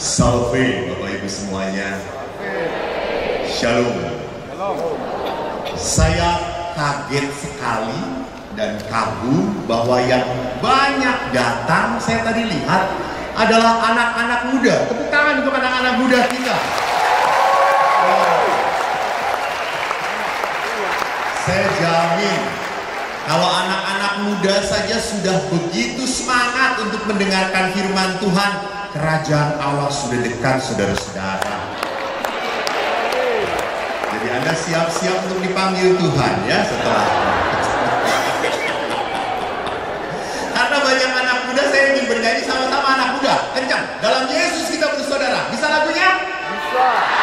Salve Bapak Ibu semuanya. Shalom. Saya kaget sekali dan kagum bahwa yang banyak datang saya tadi lihat adalah anak-anak muda. Tepuk tangan untuk anak-anak muda kita. Saya jamin kalau anak-anak muda saja sudah begitu semangat untuk mendengarkan firman Tuhan, kerajaan Allah sudah dekat saudara-saudara. Jadi Anda siap-siap untuk dipanggil Tuhan ya setelah Karena banyak anak muda saya ingin bernyanyi sama-sama anak muda. Kencang. Dalam Yesus kita bersaudara. Bisa lagunya? Bisa.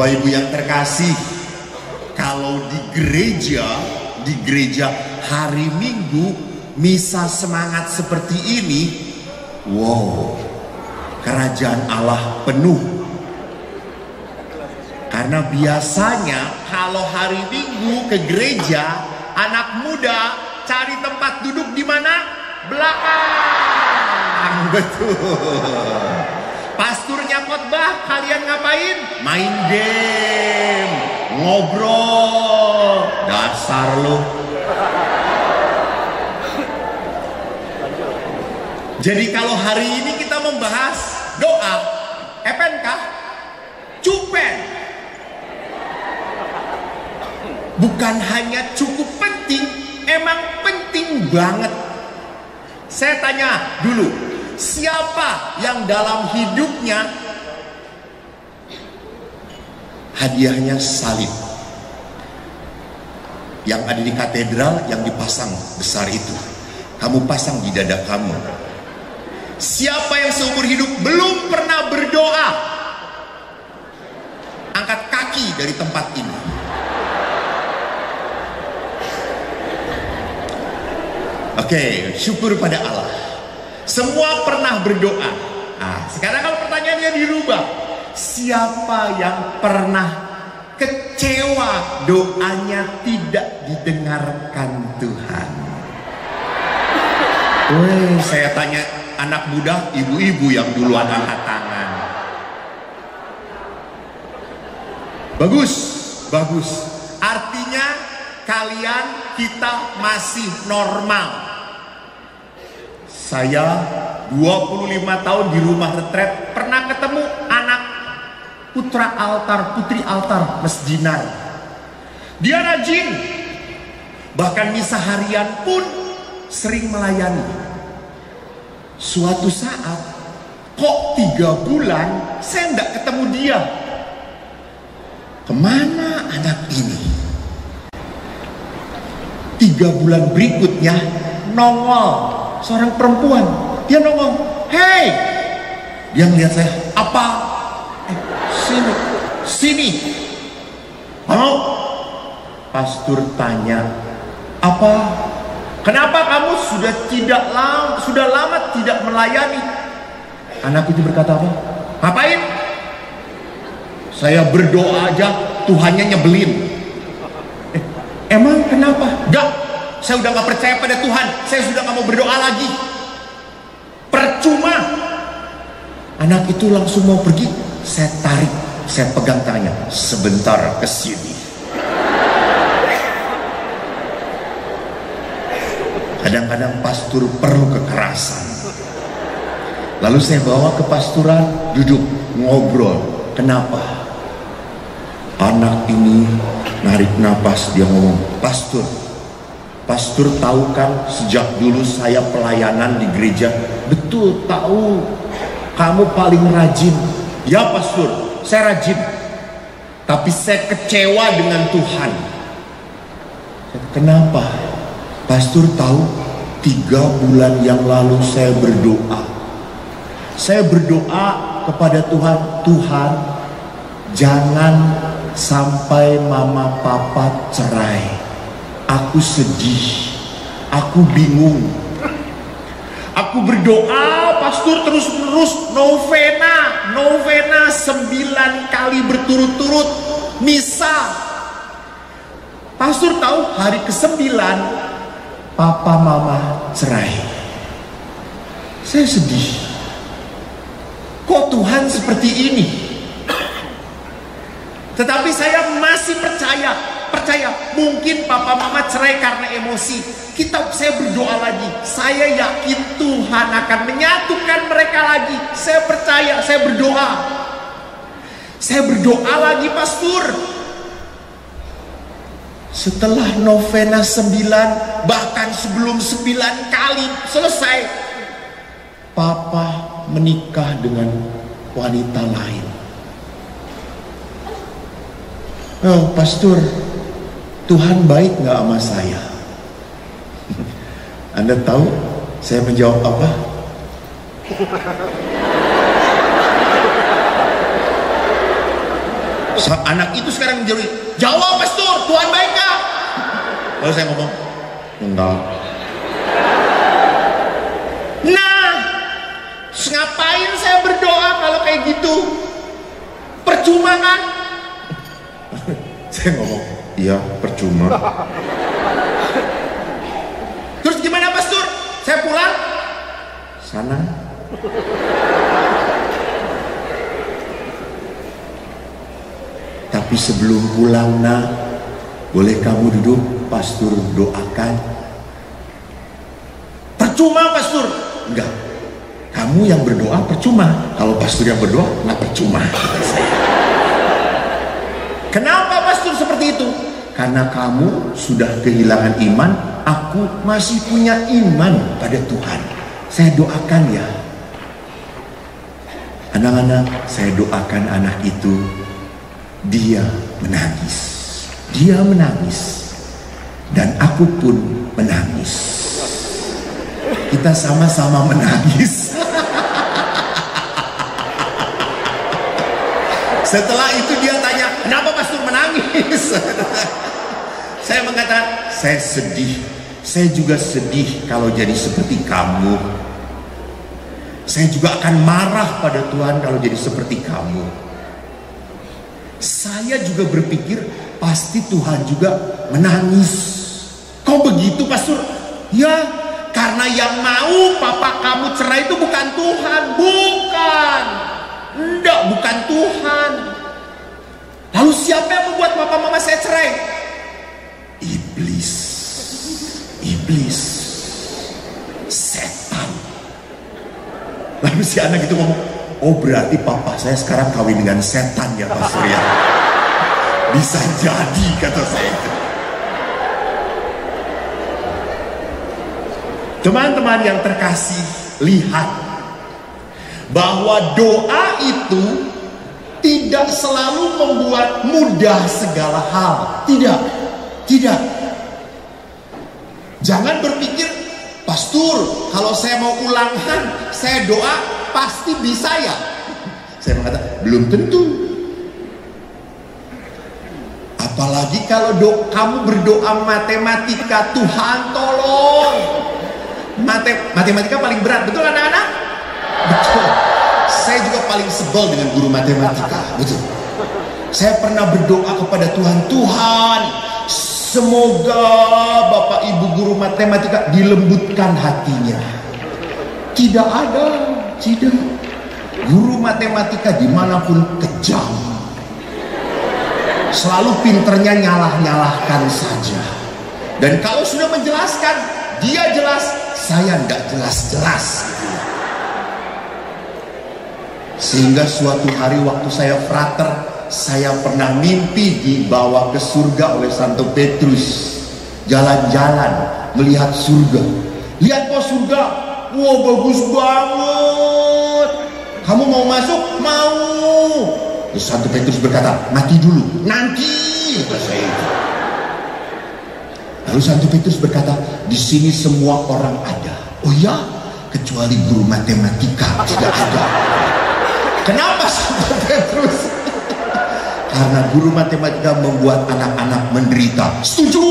Bapak Ibu yang terkasih, kalau di gereja, di gereja hari Minggu, misa semangat seperti ini, wow, kerajaan Allah penuh. Karena biasanya kalau hari Minggu ke gereja, anak muda cari tempat duduk di mana? Belakang. Betul. Pasturnya khotbah, kalian ngapain? Main game, ngobrol. Dasar lu. Jadi kalau hari ini kita membahas doa, FNK, cupen. Bukan hanya cukup penting, emang penting banget. Saya tanya dulu, siapa yang dalam hidupnya hadiahnya salib? Yang ada di katedral yang dipasang besar itu. Kamu pasang di dada kamu. Siapa yang seumur hidup belum pernah berdoa? Angkat kaki dari tempat ini. Oke, syukur pada Allah. Semua pernah berdoa. Nah, sekarang kalau pertanyaannya dirubah. Siapa yang pernah kecewa doanya tidak didengarkan Tuhan? Wih, saya tanya anak muda, ibu-ibu yang duluan angkat tangan. Bagus, bagus. Artinya kalian kita masih normal. Saya 25 tahun di rumah retret pernah ketemu putra altar, putri altar masjinar. Dia rajin. Bahkan misa harian pun sering melayani. Suatu saat, kok tiga bulan saya nggak ketemu dia. Ke mana anak ini? Tiga bulan berikutnya nongol seorang perempuan. Dia nongol, hei, dia melihat saya, apa? Sini, sini. Mau? Pastor tanya, apa? Kenapa kamu sudah tidak lama, sudah lama tidak melayani? Anak itu berkata apa? Ngapain? Saya berdoa aja, Tuhannya nyebelin. Eh, emang kenapa? Gak, saya udah gak percaya pada Tuhan. Saya sudah gak mau berdoa lagi. Percuma. Anak itu langsung mau pergi. Saya tarik. Saya pegang tangannya. Sebentar ke sini. Kadang-kadang pastor perlu kekerasan. Lalu saya bawa ke pasturan, duduk, ngobrol. Kenapa? Anak ini narik napas, dia ngomong, Pastor, Pastor tahu kan sejak dulu saya pelayanan di gereja. Betul tahu. Kamu paling rajin. Ya pastor, saya rajin. Tapi saya kecewa dengan Tuhan. Kenapa? Pastor tahu tiga bulan yang lalu saya berdoa. Saya berdoa kepada Tuhan, Tuhan jangan sampai mama papa cerai Aku sedih. Aku bingung. Aku berdoa, pastor terus-menerus novena, novena sembilan kali berturut-turut, misa. Pastor tahu hari ke-9 papa mama cerai. Saya sedih. Kok Tuhan seperti ini? Tetapi saya masih percaya percaya mungkin papa mama cerai karena emosi. Kita saya berdoa lagi. Saya yakin Tuhan akan menyatukan mereka lagi. Saya percaya saya berdoa. Saya berdoa lagi pastor. Setelah novena sembilan bahkan sebelum sembilan kali selesai papa menikah dengan wanita lain. Oh, pastor, Tuhan baik nggak sama saya? Anda tahu saya menjawab apa? Anak itu sekarang menjawab, jawab pastor, Tuhan baik nggak? Lalu saya ngomong, enggak. Nah, ngapain saya berdoa kalau kayak gitu? Percuma kan? saya ngomong, Iya, percuma. Terus gimana Pastor? Saya pulang? Sana. Tapi sebelum pulang nak, boleh kamu duduk, Pastor doakan. Percuma Pastor? Enggak. Kamu yang berdoa percuma. Kalau pastor yang berdoa nggak percuma. Kenapa pastor seperti itu? Karena kamu sudah kehilangan iman, aku masih punya iman pada Tuhan. Saya doakan ya. Anak-anak, saya doakan anak itu dia menangis. Dia menangis. Dan aku pun menangis. Kita sama-sama menangis. Setelah itu dia tanya, kenapa pastor menangis? Saya mengatakan, saya sedih. Saya juga sedih kalau jadi seperti kamu. Saya juga akan marah pada Tuhan kalau jadi seperti kamu. Saya juga berpikir pasti Tuhan juga menangis. Kok begitu pastor? Ya, karena yang mau papa kamu cerai itu bukan Tuhan, bukan. Enggak, bukan Tuhan. Lalu siapa yang membuat papa mama saya cerai? Iblis. Iblis. Setan. Lalu si anak itu ngomong, oh berarti papa saya sekarang kawin dengan setan ya Pak Surya. Bisa jadi kata saya. Teman-teman yang terkasih, lihat bahwa doa itu tidak selalu membuat mudah segala hal. Tidak, tidak. Jangan berpikir, Pastor, kalau saya mau ulangan, saya doa pasti bisa ya. Saya mengatakan, belum tentu. Apalagi kalau do, kamu berdoa matematika, Tuhan tolong. Mate, matematika paling berat, betul anak-anak? Betul. Saya juga paling sebel dengan guru matematika, betul. Saya pernah berdoa kepada Tuhan, Tuhan, semoga Bapak Ibu guru matematika dilembutkan hatinya. Tidak ada, tidak. Guru matematika di mana pun kejam. Selalu pinternya nyalah-nyalahkan saja. Dan kalau sudah menjelaskan, dia jelas, saya tidak jelas-jelas. Sehingga suatu hari waktu saya frater, saya pernah mimpi dibawa ke surga oleh Santo Petrus. Jalan-jalan melihat surga. Lihat kok surga, wah bagus banget. Kamu mau masuk? Mau. Terus Santo Petrus berkata, mati dulu. Nanti. Lalu Santo Petrus berkata, di sini semua orang ada. Oh ya, kecuali guru matematika tidak ada. Kenapa Santo Petrus? Karena guru matematika membuat anak-anak menderita. Setuju.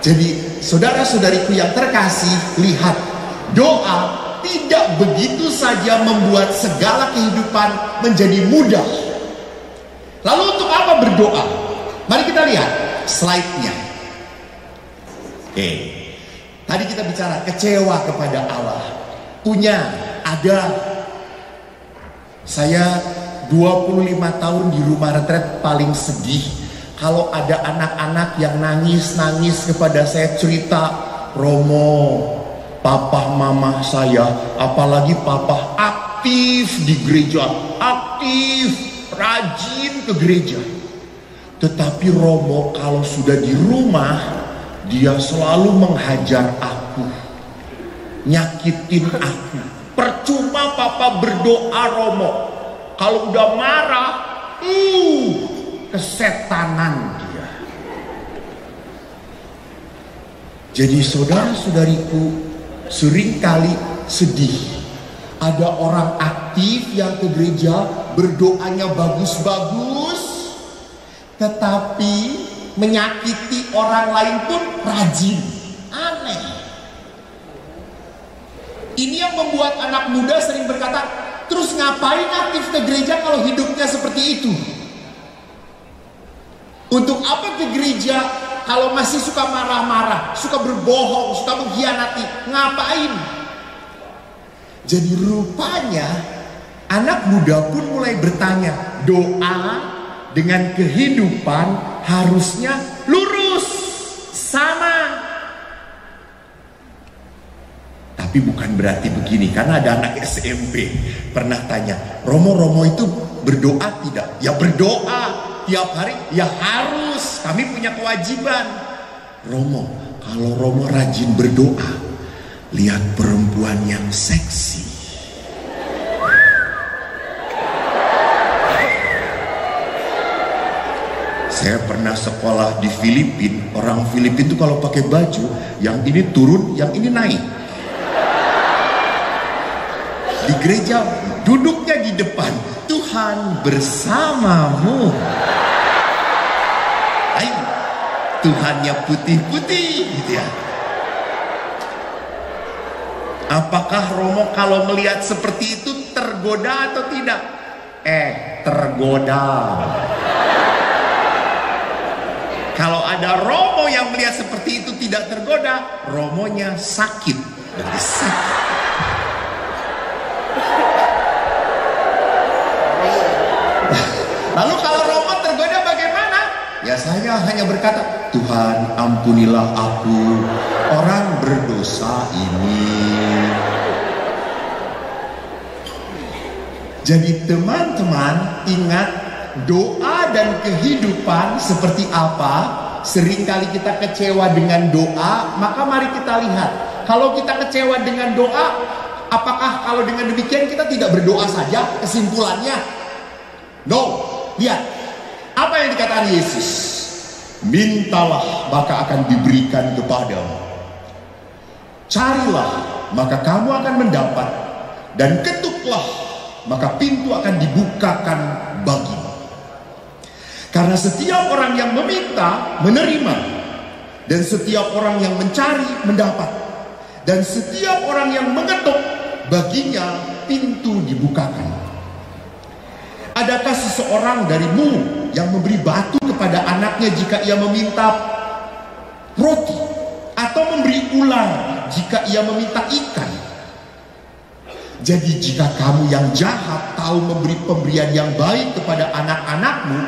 Jadi saudara-saudariku yang terkasih, lihat doa tidak begitu saja membuat segala kehidupan menjadi mudah. Lalu untuk apa berdoa? Mari kita lihat slide-nya. Oke. Tadi kita bicara kecewa kepada Allah. Punya, ada. Saya 25 tahun di rumah retret paling sedih. Kalau ada anak-anak yang nangis-nangis kepada saya cerita, Romo, papa mama saya, apalagi papa aktif di gereja, aktif, rajin ke gereja. Tetapi Romo kalau sudah di rumah, dia selalu menghajar aku, nyakitin aku. Percuma papa berdoa Romo, kalau udah marah, uh, kesetanan dia. Jadi saudara-saudariku, sering kali sedih. Ada orang aktif yang ke gereja berdoanya bagus-bagus, tetapi menyakiti orang lain pun rajin. Aneh. Ini yang membuat anak muda sering berkata, terus ngapain aktif ke gereja kalau hidupnya seperti itu? Untuk apa ke gereja kalau masih suka marah-marah, suka berbohong, suka mengkhianati, ngapain? Jadi rupanya anak muda pun mulai bertanya, doa dengan kehidupan harusnya lurus, sama. Tapi bukan berarti begini, karena ada anak SMP pernah tanya, Romo-Romo itu berdoa tidak? Ya berdoa, tiap hari. Ya harus. Kami punya kewajiban. Romo kalau Romo rajin berdoa lihat perempuan yang seksi. Saya pernah sekolah di Filipina orang Filipina itu kalau pakai baju yang ini turun yang ini naik di gereja duduknya di depan Tuhan bersamamu Tuhannya putih-putih gitu ya. Apakah Romo kalau melihat seperti itu tergoda atau tidak? Eh, tergoda. Kalau ada Romo yang melihat seperti itu tidak tergoda, Romonya sakit. Berarti sakit. Lalu kalau Romo tergoda bagaimana? Ya saya hanya berkata, Tuhan ampunilah aku, orang berdosa ini. Jadi teman-teman ingat doa dan kehidupan seperti apa? Seringkali kita kecewa dengan doa, maka mari kita lihat. Kalau kita kecewa dengan doa, apakah kalau dengan demikian kita tidak berdoa saja? Kesimpulannya, no. Lihat, apa yang dikatakan Yesus? Mintalah maka akan diberikan kepadamu. Carilah maka kamu akan mendapat dan ketuklah maka pintu akan dibukakan bagimu. Karena setiap orang yang meminta menerima dan setiap orang yang mencari mendapat dan setiap orang yang mengetuk baginya pintu dibukakan. Adakah seseorang darimu yang memberi batu kepada anaknya jika ia meminta roti atau memberi ular jika ia meminta ikan? Jadi jika kamu yang jahat tahu memberi pemberian yang baik kepada anak-anakmu,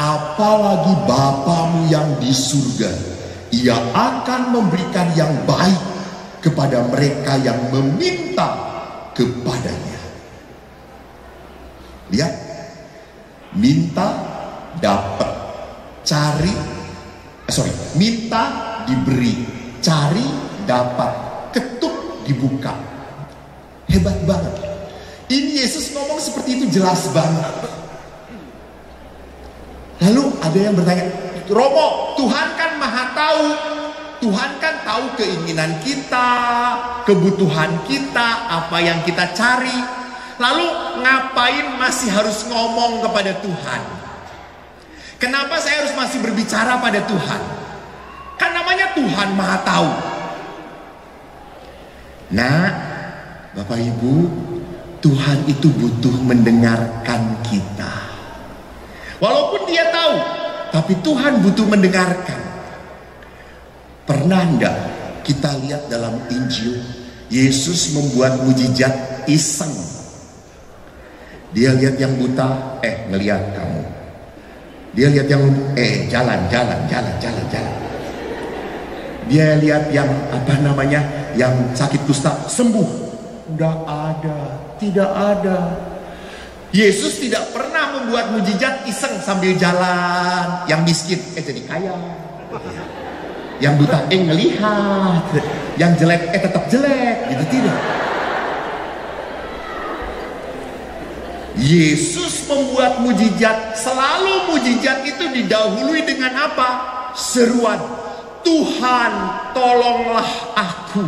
apalagi Bapamu yang di surga, ia akan memberikan yang baik kepada mereka yang meminta kepadanya. Lihat, minta dapat, cari, eh, sorry, minta diberi, cari dapat, ketuk dibuka Hebat banget. Ini Yesus ngomong seperti itu jelas banget. Lalu ada yang bertanya, Romo, Tuhan kan maha tahu. Tuhan kan tahu keinginan kita, kebutuhan kita, apa yang kita cari. Lalu ngapain masih harus ngomong kepada Tuhan? Kenapa saya harus masih berbicara pada Tuhan? Kan namanya Tuhan maha tahu. Nah, Bapak Ibu, Tuhan itu butuh mendengarkan kita. Walaupun dia tahu, tapi Tuhan butuh mendengarkan. Pernah enggak kita lihat dalam Injil, Yesus membuat mujizat iseng. Dia lihat yang buta, eh ngelihat kamu. Dia lihat yang eh jalan, jalan, jalan, jalan, jalan. Dia lihat yang apa namanya, yang sakit kusta sembuh tidak ada, tidak ada. Yesus tidak pernah membuat mujizat iseng sambil jalan. Yang miskin eh jadi kaya. Yang buta eh ngelihat. Yang jelek eh tetap jelek. Gitu tidak. Yesus membuat mujizat. Selalu mujizat itu didahului dengan apa? Seruan. Tuhan tolonglah aku.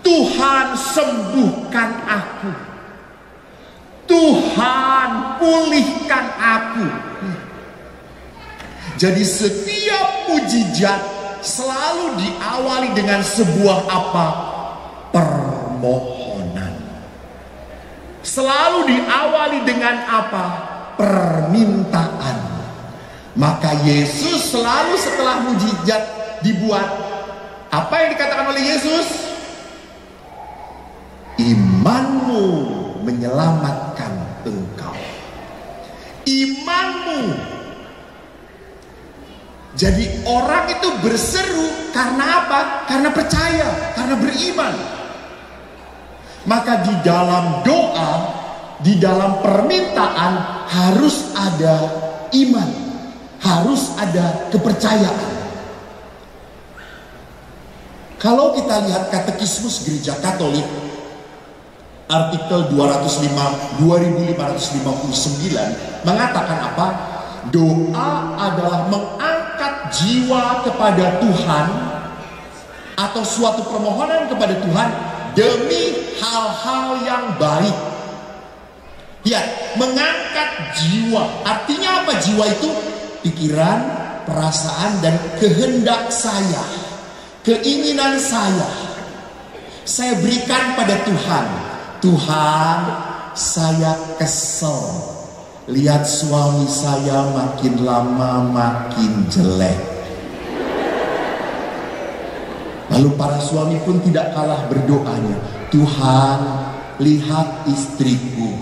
Tuhan sembuhkan aku. Tuhan pulihkan aku. Jadi setiap mujizat selalu diawali dengan sebuah apa? Permohonan. Selalu diawali dengan apa? Permintaan. Maka Yesus selalu setelah mujizat dibuat apa yang dikatakan oleh Yesus? imanmu menyelamatkan engkau. Imanmu. Jadi orang itu berseru karena apa? Karena percaya, karena beriman. Maka di dalam doa, di dalam permintaan harus ada iman, harus ada kepercayaan. Kalau kita lihat katekismus gereja Katolik, artikel 205 2559 mengatakan apa? Doa adalah mengangkat jiwa kepada Tuhan atau suatu permohonan kepada Tuhan demi hal-hal yang baik. Ya, mengangkat jiwa. Artinya apa jiwa itu? Pikiran, perasaan dan kehendak saya. Keinginan saya. Saya berikan pada Tuhan Tuhan saya kesel Lihat suami saya makin lama makin jelek Lalu para suami pun tidak kalah berdoanya. Tuhan, lihat istriku.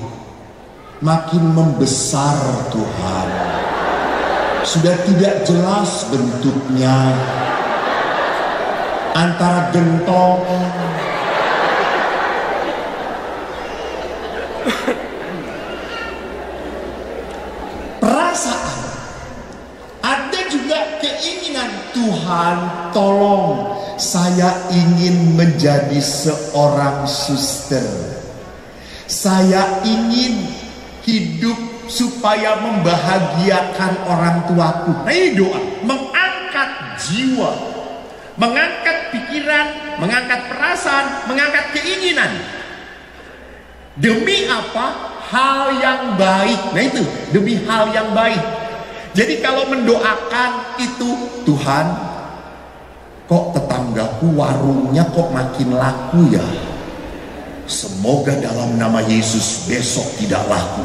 Makin membesar Tuhan. Sudah tidak jelas bentuknya. Antara gentong perasaan ada juga keinginan Tuhan tolong saya ingin menjadi seorang suster. Saya ingin hidup supaya membahagiakan orang tuaku. Nah ini doa. Mengangkat jiwa mengangkat pikiran mengangkat perasaan mengangkat keinginan. Demi apa? Hal yang baik. Nah itu. Demi hal yang baik. Jadi kalau mendoakan itu Tuhan, kok tetanggaku warungnya kok makin laku ya? Semoga dalam nama Yesus besok tidak laku.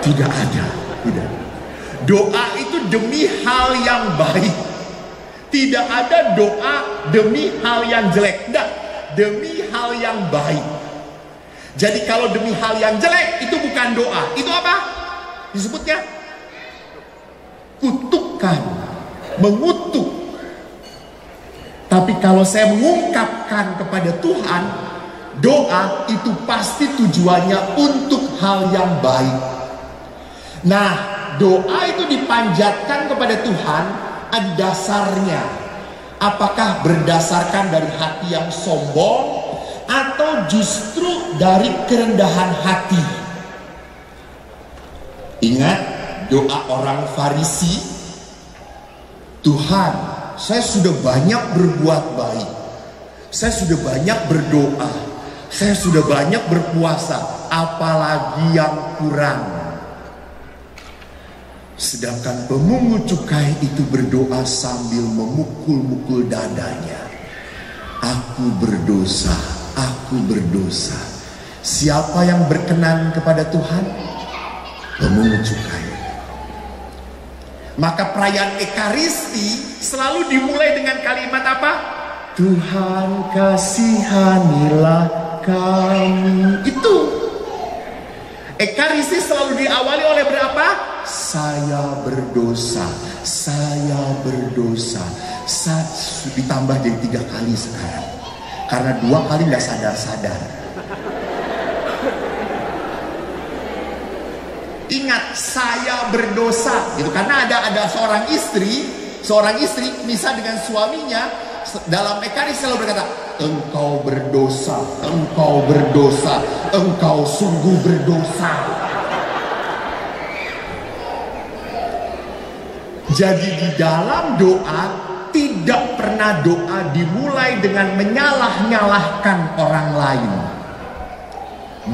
Tidak ada, tidak. Doa itu demi hal yang baik. Tidak ada doa demi hal yang jelek. Tidak, demi hal yang baik. Jadi kalau demi hal yang jelek itu bukan doa. Itu apa? Disebutnya kutukan, mengutuk. Tapi kalau saya mengungkapkan kepada Tuhan, doa itu pasti tujuannya untuk hal yang baik. Nah, doa itu dipanjatkan kepada Tuhan ada dasarnya. Apakah berdasarkan dari hati yang sombong atau justru dari kerendahan hati. Ingat doa orang Farisi, Tuhan, saya sudah banyak berbuat baik. Saya sudah banyak berdoa. Saya sudah banyak berpuasa, apalagi yang kurang. Sedangkan pemungut cukai itu berdoa sambil memukul-mukul dadanya. Aku berdosa, aku berdosa. Siapa yang berkenan kepada Tuhan? Pemungut cukai. Maka perayaan Ekaristi selalu dimulai dengan kalimat apa? Tuhan kasihanilah kami. Itu. Ekaristi selalu diawali oleh berapa? Saya berdosa, saya berdosa. Saya ditambah jadi tiga kali sekarang. Karena dua kali nggak sadar-sadar. Ingat saya berdosa gitu karena ada ada seorang istri, seorang istri misal dengan suaminya dalam Ekaris selalu berkata, engkau berdosa, engkau berdosa, engkau sungguh berdosa. Jadi di dalam doa tidak pernah doa dimulai dengan menyalah-nyalahkan orang lain.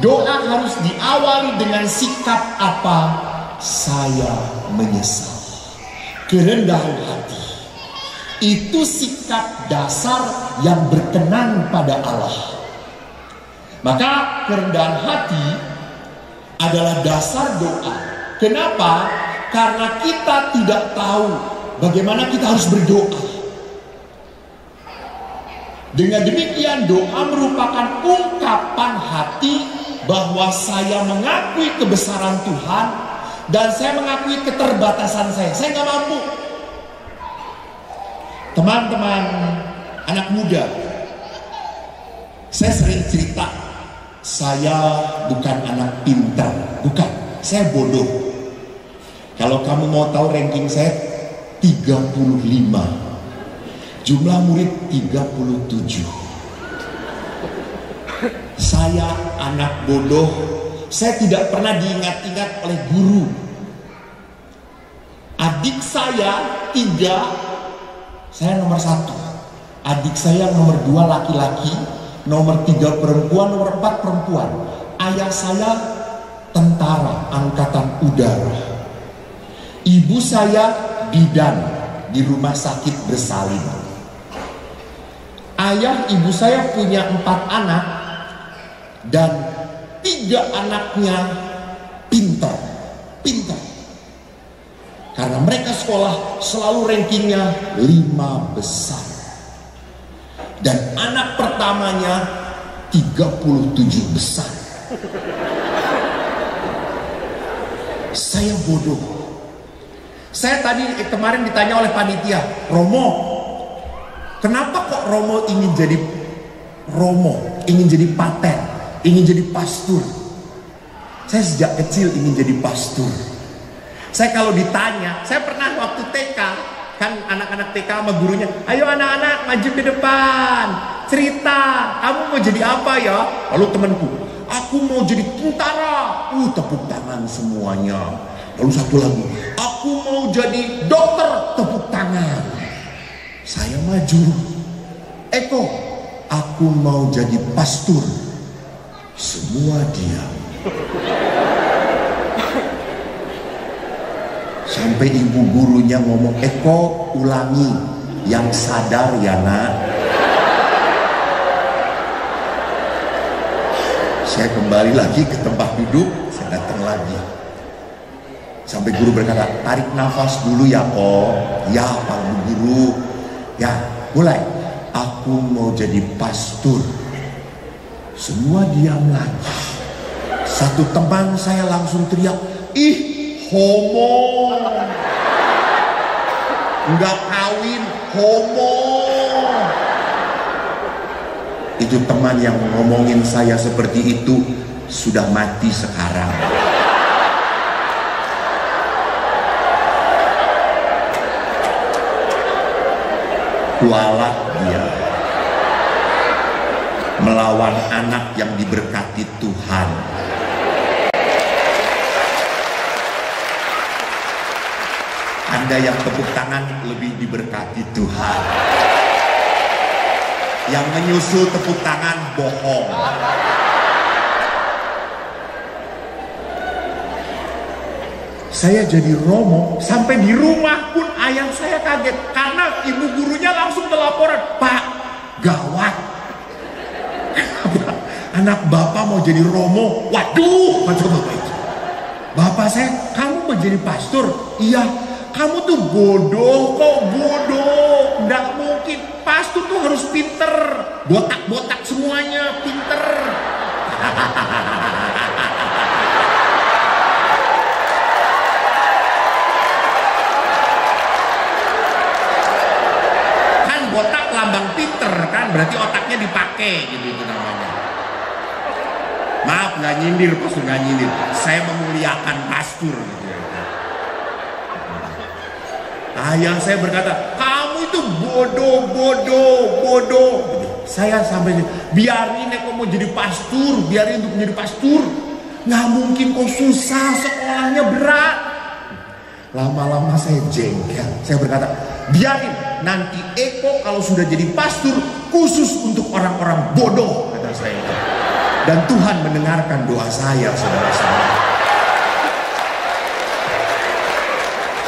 Doa harus diawali dengan sikap apa? Saya menyesal. Kerendahan hati. Itu sikap dasar yang berkenan pada Allah. Maka kerendahan hati adalah dasar doa. Kenapa? Karena kita tidak tahu bagaimana kita harus berdoa. Dengan demikian doa merupakan ungkapan hati bahwa saya mengakui kebesaran Tuhan dan saya mengakui keterbatasan saya. Saya nggak mampu. Teman-teman anak muda, saya sering cerita saya bukan anak pintar, bukan, saya bodoh. Kalau kamu mau tahu ranking saya 35 Jumlah murid 37. Saya anak bodoh. Saya tidak pernah diingat-ingat oleh guru. Adik saya tiga, saya nomor satu. Adik saya nomor dua laki-laki, nomor tiga perempuan, nomor empat perempuan. Ayah saya tentara angkatan udara. Ibu saya bidan di rumah sakit bersalin ayah ibu saya punya empat anak dan tiga anaknya pintar, pintar. Karena mereka sekolah selalu rankingnya lima besar. Dan anak pertamanya 37 besar. Saya bodoh. Saya tadi eh, kemarin ditanya oleh panitia, Romo, kenapa kok Romo ingin jadi Romo, ingin jadi paten, ingin jadi pastor? Saya sejak kecil ingin jadi pastor. Saya kalau ditanya, saya pernah waktu TK, kan anak-anak TK sama gurunya, ayo anak-anak maju ke depan, cerita, kamu mau jadi apa ya? Lalu temanku, aku mau jadi tentara. Uh, tepuk tangan semuanya. Lalu satu lagi, aku mau jadi dokter, tepuk tangan. Saya maju. Eko, aku mau jadi pastor. Semua diam. Sampai ibu gurunya ngomong, Eko ulangi, yang sadar ya nak. Saya kembali lagi ke tempat duduk, saya datang lagi. Sampai guru berkata, tarik nafas dulu ya kok. Ya Pak Guru. Ya, mulai. Aku mau jadi pastor. Semua diam lagi. Satu teman saya langsung teriak, ih homo. Enggak kawin, homo. Itu teman yang ngomongin saya seperti itu sudah mati sekarang. Kualat dia melawan anak yang diberkati Tuhan. Anda yang tepuk tangan lebih diberkati Tuhan. Yang menyusul tepuk tangan bohong. Saya jadi Romo sampai di rumah pun ayah saya kaget karena ibu gurunya langsung telaporan, Pak, gawat. Anak bapak mau jadi Romo, waduh, kata bapak itu. Bapak saya, kamu mau jadi pastor? Iya, kamu tuh bodoh kok bodoh. Nggak mungkin. Pastor tuh harus pinter. Botak-botak semuanya pinter. Kan botak lambang pinter kan? Berarti otaknya dipakai gitu itu namanya nggak nyindir pastor nggak nyindir saya memuliakan pastor gitu ya. Ayah saya berkata, kamu itu bodoh, bodoh, bodoh. Saya sampai biarin kok mau jadi pastor, biarin untuk menjadi pastor. Nggak mungkin kok susah, sekolahnya berat. Lama-lama saya jengkel. Saya berkata, biarin nanti Eko kalau sudah jadi pastor khusus untuk orang-orang bodoh. Dan Tuhan mendengarkan doa saya, saudara-saudara.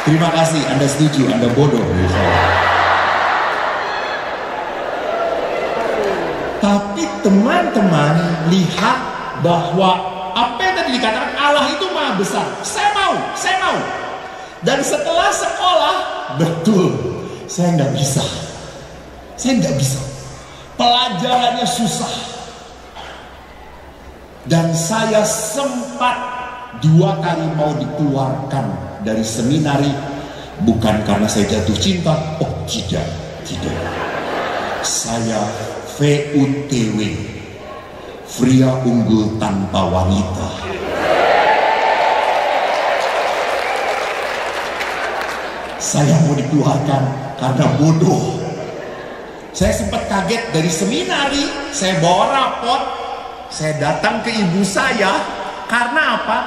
Terima kasih, Anda setuju, Anda bodoh. Tapi teman-teman lihat bahwa apa yang tadi dikatakan Allah itu maha besar. Saya mau, saya mau. Dan setelah sekolah, betul, saya nggak bisa. Saya nggak bisa. Pelajarannya susah. Dan saya sempat dua kali mau dikeluarkan dari seminari bukan karena saya jatuh cinta oh tidak tidak. Saya VUTW Pria unggul tanpa wanita. Saya mau dikeluarkan karena bodoh. Saya sempat kaget dari seminari saya bawa rapot saya datang ke ibu saya karena apa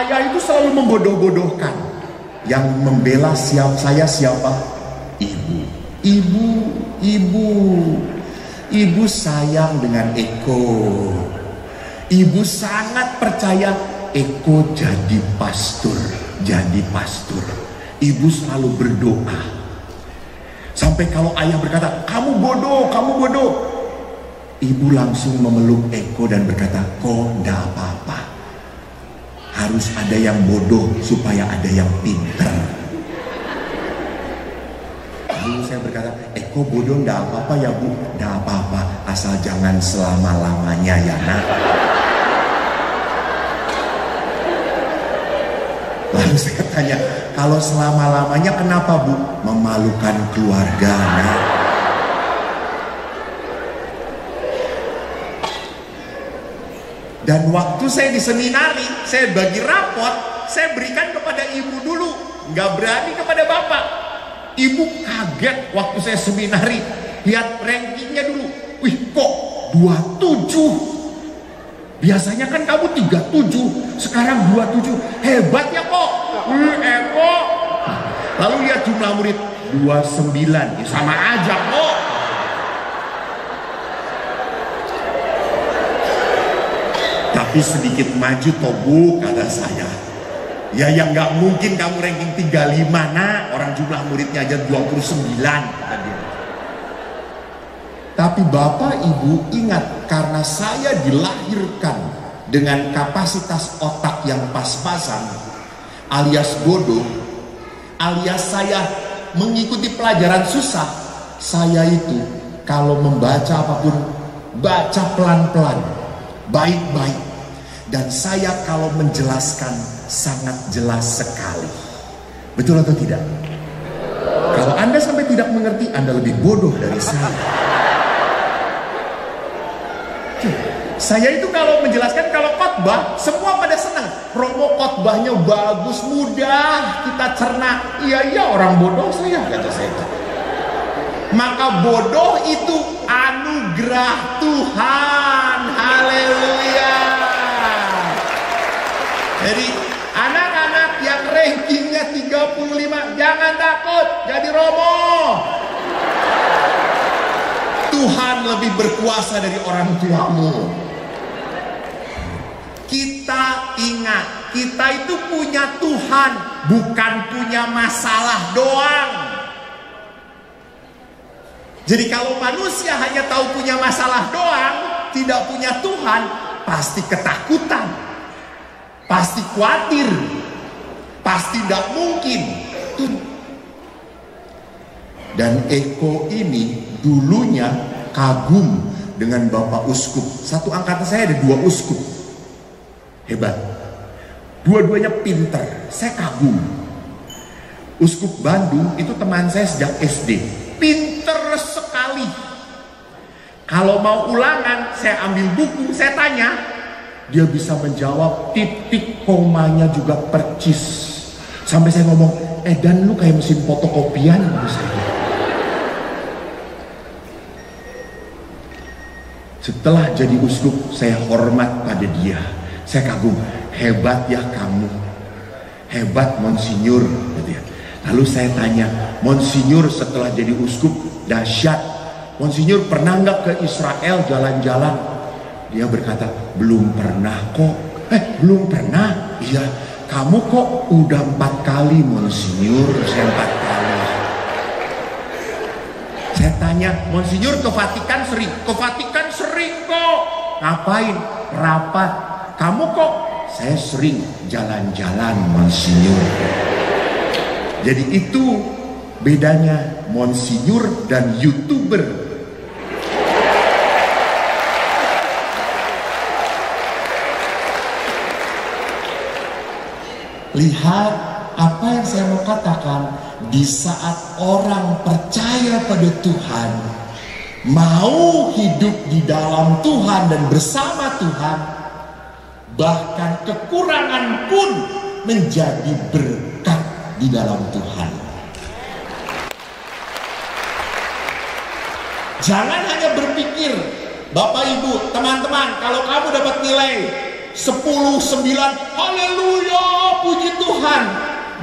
ayah itu selalu membodoh-bodohkan yang membela siap saya siapa? Ibu. Ibu, ibu. Ibu sayang dengan Eko. Ibu sangat percaya Eko jadi pastor, jadi pastor. Ibu selalu berdoa. Sampai kalau ayah berkata, "Kamu bodoh, kamu bodoh." Ibu langsung memeluk Eko dan berkata, "Kok enggak apa-apa." harus ada yang bodoh supaya ada yang pinter. Lalu saya berkata, kok bodoh enggak apa-apa ya bu? Enggak apa-apa, asal jangan selama-lamanya ya nak. Lalu saya tanya, kalau selama-lamanya kenapa bu? Memalukan keluarga nak. Dan waktu saya di seminari, saya bagi rapot, saya berikan kepada ibu dulu, nggak berani kepada bapak. Ibu kaget waktu saya seminari, lihat rankingnya dulu. Wih kok 27? Biasanya kan kamu 37, sekarang 27. Hebat ya kok. Wih Eko. Lalu lihat jumlah murid 29, ya sama aja kok. Tapi sedikit maju tobu kata saya. Ya yang nggak mungkin kamu ranking 35 nah orang jumlah muridnya aja 29 kata. Tapi Bapak Ibu ingat karena saya dilahirkan dengan kapasitas otak yang pas-pasan alias bodoh alias saya mengikuti pelajaran susah saya itu kalau membaca apa pun baca pelan-pelan baik-baik dan saya kalau menjelaskan sangat jelas sekali betul atau tidak kalau anda sampai tidak mengerti anda lebih bodoh dari saya Saya itu kalau menjelaskan kalau khotbah semua pada senang. Promo khotbahnya bagus, mudah kita cerna. Iya iya orang bodoh saya kata saya. Maka bodoh itu anugerah Tuhan. Haleluya. Jadi anak-anak yang rankingnya 35 jangan takut jadi romo. Tuhan lebih berkuasa dari orang tuamu. Kita ingat, kita itu punya Tuhan, bukan punya masalah doang. Jadi kalau manusia hanya tahu punya masalah doang, tidak punya Tuhan, pasti ketakutan, pasti khawatir, pasti tidak mungkin. Dan Eko ini dulunya kagum dengan Bapak Uskup. Satu angkatan saya ada dua uskup hebat. Dua-duanya pinter, saya kagum. Uskup Bandung itu teman saya sejak SD, pinter sekali. Kalau mau ulangan, saya ambil buku, saya tanya, dia bisa menjawab titik komanya juga percis. Sampai saya ngomong, eh dan lu kayak mesin fotokopian Setelah jadi uskup, saya hormat pada dia saya kagum, hebat ya kamu. Hebat Monsinyur gitu ya. Lalu saya tanya, Monsinyur setelah jadi uskup dahsyat. Monsinyur pernah nggak ke Israel jalan-jalan? Dia berkata, belum pernah kok. Eh, belum pernah? Iya, kamu kok udah empat kali Monsinyur? Saya empat kali. Saya tanya, Monsinyur ke Vatikan sering? Ke Vatikan sering kok. Ngapain? Rapat kamu kok saya sering jalan-jalan Monsinyur jadi itu bedanya Monsinyur dan Youtuber lihat apa yang saya mau katakan di saat orang percaya pada Tuhan mau hidup di dalam Tuhan dan bersama Tuhan bahkan kekurangan pun menjadi berkat di dalam Tuhan. Jangan hanya berpikir, Bapak Ibu, teman-teman, kalau kamu dapat nilai 10, 9, haleluya, puji Tuhan.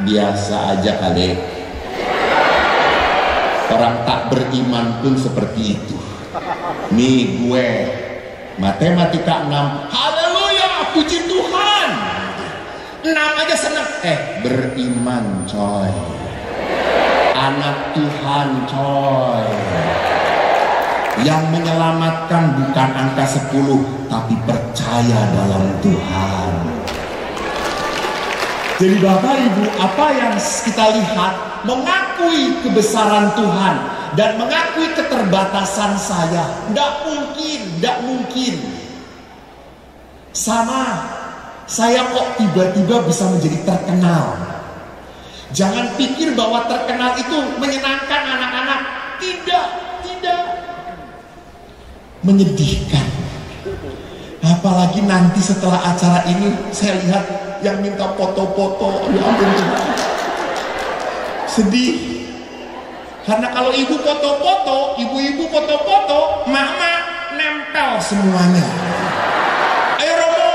Biasa aja kali. Orang tak beriman pun seperti itu. Nih gue, matematika 6, haleluya puji Tuhan enam aja senang eh beriman coy anak Tuhan coy yang menyelamatkan bukan angka 10 tapi percaya dalam Tuhan Jadi Bapak Ibu, apa yang kita lihat mengakui kebesaran Tuhan dan mengakui keterbatasan saya. Tidak mungkin, tidak mungkin. Sama, saya kok tiba-tiba bisa menjadi terkenal. Jangan pikir bahwa terkenal itu menyenangkan anak-anak. Tidak, tidak. Menyedihkan. Apalagi nanti setelah acara ini saya lihat yang minta foto-foto. Ya ampun. Sedih. Karena kalau ibu foto-foto, ibu-ibu foto-foto, mama nempel semuanya. Ayo Romo,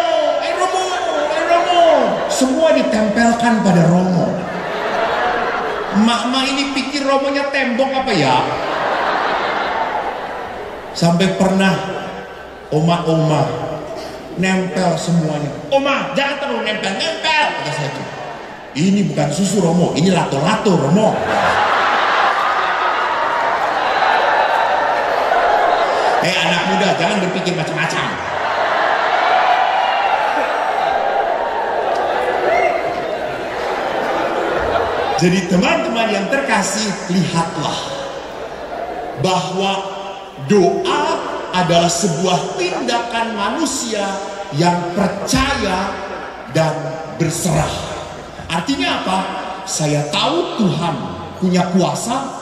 ayo Romo, ayo Romo. Semua ditempelkan pada Romo. Mama ini pikir Romonya tembok apa ya? Sampai pernah oma-oma nempel semuanya. Oma, jangan terlalu nempel-nempel. Kata saya tuh. Ini bukan susu Romo, ini lato-lato Romo. Eh anak muda, jangan berpikir macam-macam. Jadi teman-teman yang terkasih, lihatlah bahwa doa adalah sebuah tindakan manusia yang percaya dan berserah. Artinya apa? Saya tahu Tuhan punya kuasa.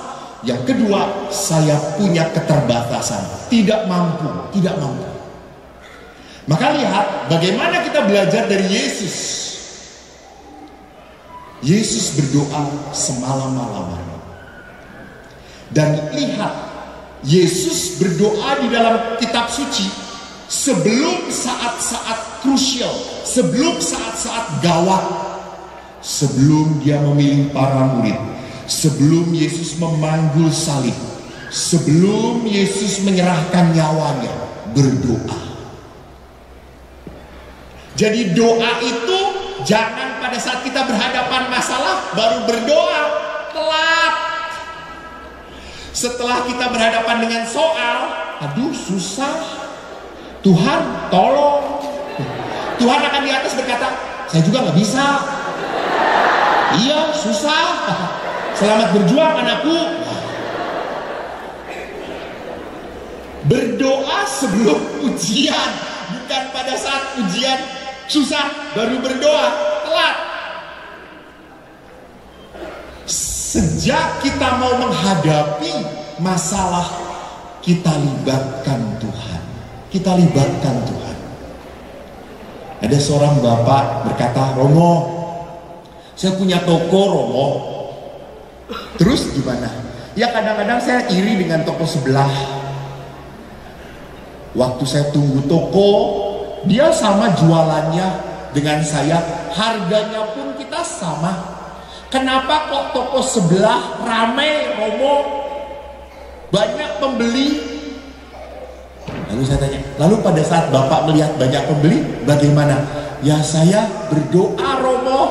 Yang kedua, saya punya keterbatasan. Tidak mampu, tidak mampu. Maka lihat bagaimana kita belajar dari Yesus. Yesus berdoa semalam-malaman. Dan lihat, Yesus berdoa di dalam kitab suci sebelum saat-saat krusial, sebelum saat-saat gawat, sebelum dia memilih para murid, sebelum Yesus memanggul salib, sebelum Yesus menyerahkan nyawanya, berdoa. Jadi doa itu jangan pada saat kita berhadapan masalah baru berdoa, telat. Setelah kita berhadapan dengan soal, aduh susah. Tuhan tolong. Tuhan akan di atas berkata, saya juga nggak bisa. Iya susah. Selamat berjuang anakku. Berdoa sebelum ujian, bukan pada saat ujian susah baru berdoa telat. Sejak kita mau menghadapi masalah, kita libatkan Tuhan. Kita libatkan Tuhan. Ada seorang bapak berkata, Romo, saya punya toko Romo. Terus gimana? Ya kadang-kadang saya iri dengan toko sebelah. Waktu saya tunggu toko, dia sama jualannya dengan saya, harganya pun kita sama. Kenapa kok toko sebelah rame Romo? Banyak pembeli. Lalu saya tanya, lalu pada saat Bapak melihat banyak pembeli, bagaimana? Ya saya berdoa Romo.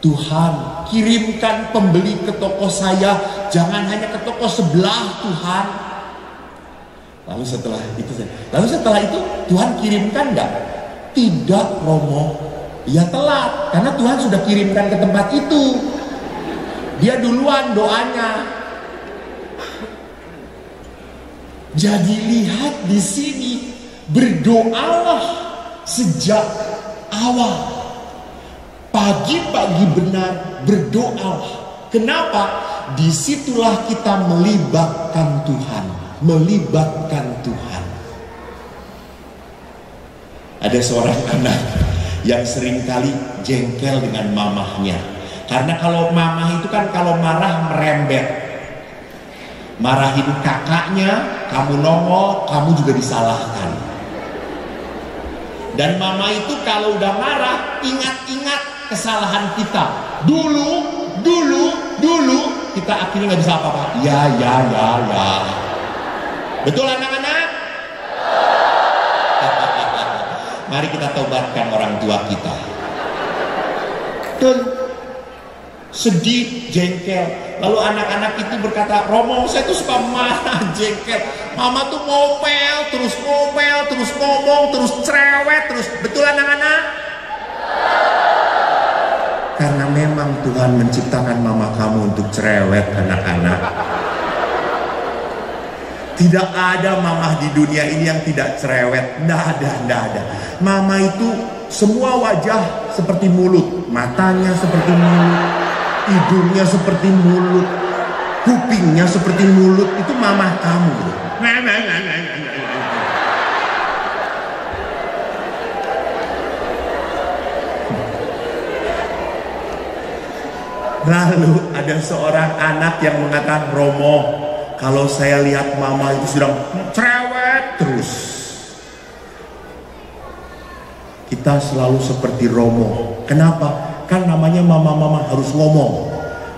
Tuhan, kirimkan pembeli ke toko saya, jangan hanya ke toko sebelah Tuhan. Lalu setelah itu, lalu setelah itu Tuhan kirimkan enggak? Tidak Romo, Ya telat karena Tuhan sudah kirimkan ke tempat itu. Dia duluan doanya. Jadi lihat di sini berdoalah sejak awal. Pagi-pagi benar berdoalah. Kenapa? Di situlah kita melibatkan Tuhan, melibatkan Tuhan. Ada seorang anak yang sering kali jengkel dengan mamahnya. Karena kalau mamah itu kan kalau marah merembet. Marahin kakaknya, kamu nongol, kamu juga disalahkan. Dan mama itu kalau udah marah, ingat-ingat kesalahan kita. Dulu, dulu, dulu, kita akhirnya nggak bisa apa-apa. Ya, ya, ya, ya. Betul anak-anak? Mari kita tobatkan orang tua kita. Dan sedih, jengkel. Lalu anak-anak itu berkata, Romo saya tuh suka marah, jengkel. Mama tuh ngomel, terus ngomel, terus ngomong, terus cerewet, terus betul anak-anak? Karena memang Tuhan menciptakan mama kamu untuk cerewet anak-anak. Tidak ada mama di dunia ini yang tidak cerewet. Tidak ada, tidak ada. Mama itu semua wajah seperti mulut. Matanya seperti mulut. Hidungnya seperti mulut. Kupingnya seperti mulut. Itu mama kamu. Nah, nah, nah, nah. Lalu ada seorang anak yang mengatakan Romo, kalau saya lihat mama itu sedang cerewet terus. Kita selalu seperti Romo. Kenapa? Kan namanya mama-mama harus ngomong.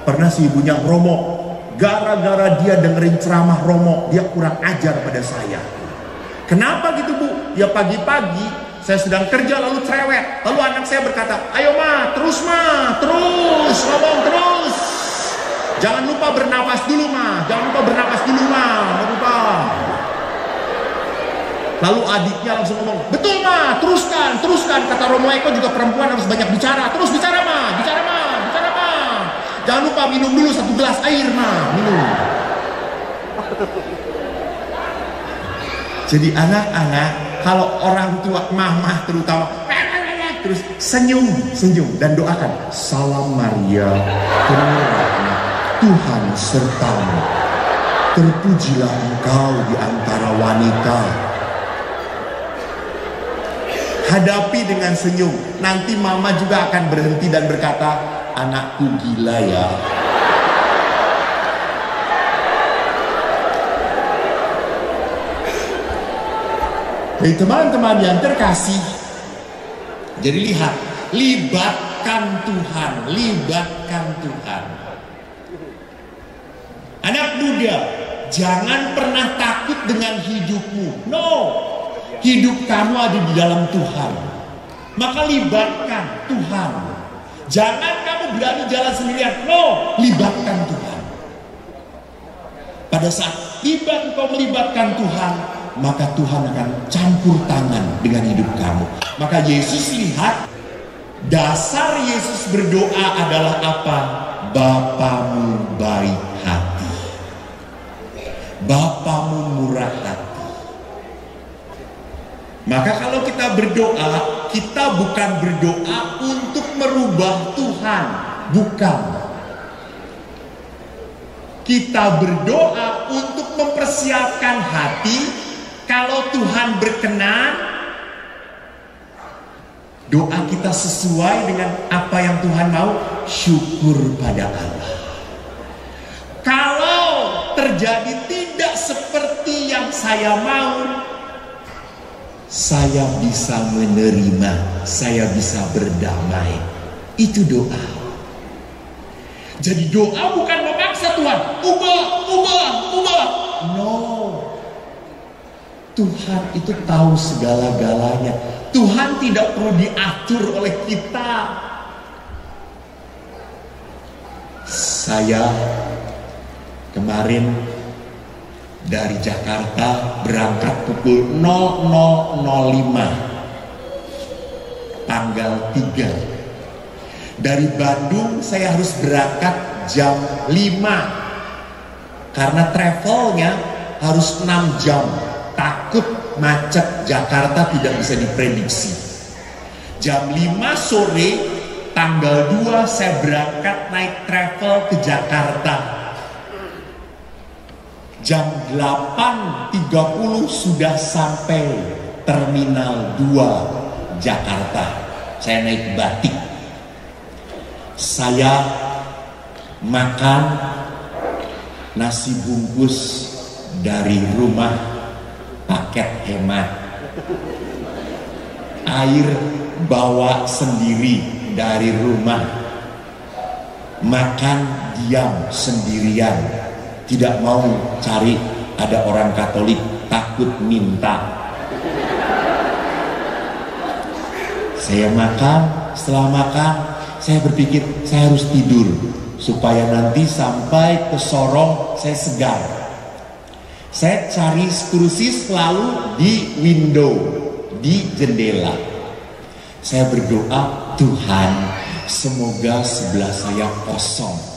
Pernah si ibunya Romo, gara-gara dia dengerin ceramah Romo, dia kurang ajar pada saya. Kenapa gitu bu? Ya pagi-pagi saya sedang kerja lalu cerewet. Lalu anak saya berkata, ayo ma, terus ma, terus, ngomong terus. Jangan lupa bernapas dulu ma, jangan lupa bernapas dulu ma, jangan lupa. Lalu adiknya langsung ngomong, betul ma, teruskan, teruskan. Kata Romo Eko juga perempuan harus banyak bicara. Terus bicara ma, bicara ma, bicara ma. Jangan lupa minum dulu satu gelas air ma, minum. Jadi anak-anak kalau orang tua mama terutama terus senyum senyum dan doakan salam Maria penuh Tuhan sertamu. Terpujilah engkau di antara wanita. Hadapi dengan senyum. Nanti mama juga akan berhenti dan berkata anakku gila ya. Jadi teman-teman yang terkasih, jadi lihat, libatkan Tuhan, libatkan Tuhan. Jangan pernah takut dengan hidupmu. No, hidup kamu ada di dalam Tuhan. Maka libatkan Tuhan. Jangan kamu berani jalan sendirian. No, libatkan Tuhan. Pada saat libat kau melibatkan Tuhan, maka Tuhan akan campur tangan dengan hidup kamu. Maka Yesus lihat dasar Yesus berdoa adalah apa? Bapamu baik. Bapamu murah hati. Maka kalau kita berdoa, kita bukan berdoa untuk merubah Tuhan, bukan. Kita berdoa untuk mempersiapkan hati kalau Tuhan berkenan, doa kita sesuai dengan apa yang Tuhan mau, syukur pada Allah. Kalau terjadi tidak seperti yang saya mau, saya bisa menerima, saya bisa berdamai. Itu doa. Jadi doa bukan memaksa Tuhan, ubah, ubah, ubah. No, Tuhan itu tahu segala-galanya. Tuhan tidak perlu diatur oleh kita. Saya kemarin dari Jakarta berangkat pukul 00.05 tanggal 3 dari Bandung saya harus berangkat jam 5 karena travelnya harus 6 jam. Takut macet. Jakarta tidak bisa diprediksi. Jam 5 sore tanggal 2 saya berangkat naik travel ke Jakarta. Jam 8.30 sudah sampai Terminal 2 Jakarta. Saya naik batik. Saya makan nasi bungkus dari rumah paket hemat air bawa sendiri dari rumah makan diam sendirian tidak mau cari ada orang katolik takut minta saya makan setelah makan saya berpikir saya harus tidur supaya nanti sampai ke Sorong saya segar saya cari kursi selalu di window, di jendela. Saya berdoa, Tuhan, semoga sebelah saya kosong.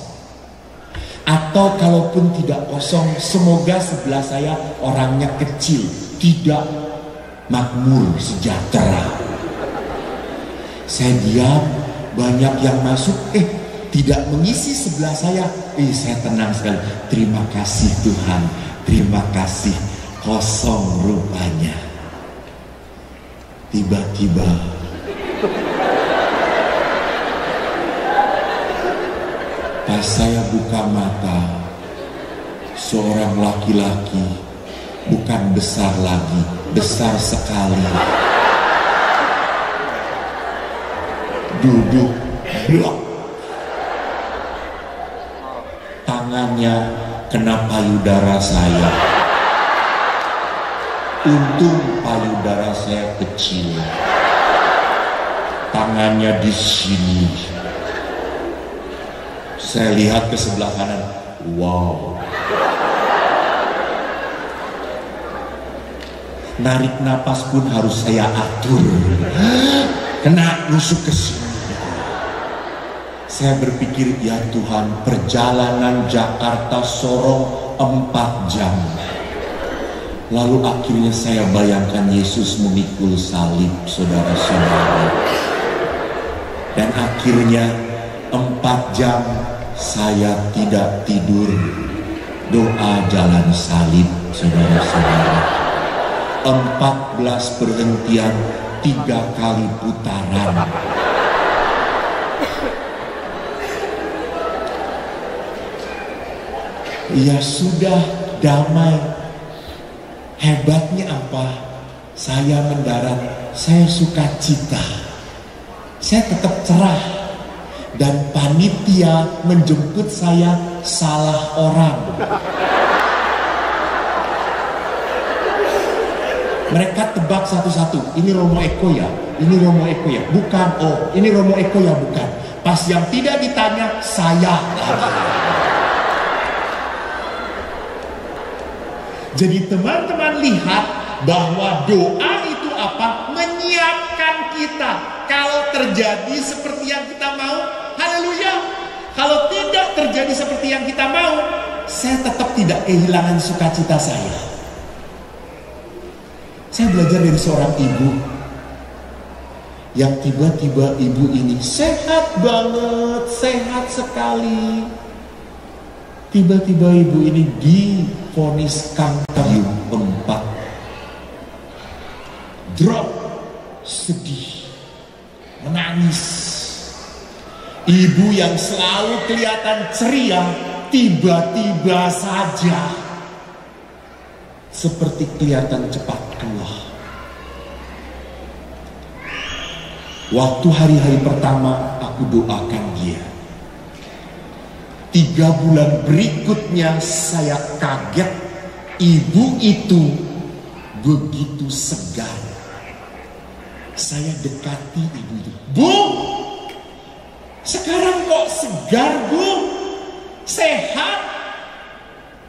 Atau kalaupun tidak kosong, semoga sebelah saya orangnya kecil, tidak makmur, sejahtera. Saya diam, banyak yang masuk, eh tidak mengisi sebelah saya. Eh saya tenang sekali. Terima kasih Tuhan, terima kasih. Kosong rupanya. Tiba-tiba Pas saya buka mata, seorang laki-laki bukan besar lagi, besar sekali. Duduk blok. Tangannya kena payudara saya. Untung payudara saya kecil. Tangannya di sini saya lihat ke sebelah kanan. Wow. Narik napas pun harus saya atur. Kena nusuk ke sini. Saya berpikir, ya Tuhan, perjalanan Jakarta Sorong 4 jam. Lalu akhirnya saya bayangkan Yesus memikul salib, saudara-saudara. Dan akhirnya empat jam saya tidak tidur. Doa jalan salib saudara-saudara. 14 perhentian tiga kali putaran. Ya sudah damai. Hebatnya apa? Saya mendarat saya suka cita. Saya tetap cerah dan panitia menjemput saya salah orang. Mereka tebak satu-satu, ini Romo Eko ya, ini Romo Eko ya, bukan, oh ini Romo Eko ya bukan. Pas yang tidak ditanya, saya Jadi teman-teman lihat bahwa doa itu apa? Menyiapkan kita. Kalau terjadi seperti yang kita mau. Kalau tidak terjadi seperti yang kita mau, saya tetap tidak kehilangan sukacita saya. Saya belajar dari seorang ibu yang tiba-tiba ibu ini sehat banget, sehat sekali. Tiba-tiba ibu ini difonis kanker empat. Drop, sedih, menangis. Ibu yang selalu kelihatan ceria, tiba-tiba saja seperti kelihatan cepat keluar. Waktu hari-hari pertama aku doakan dia. Tiga bulan berikutnya saya kaget ibu itu begitu segar. Saya dekati ibu itu. Bu, sekarang kok segar bu? Sehat?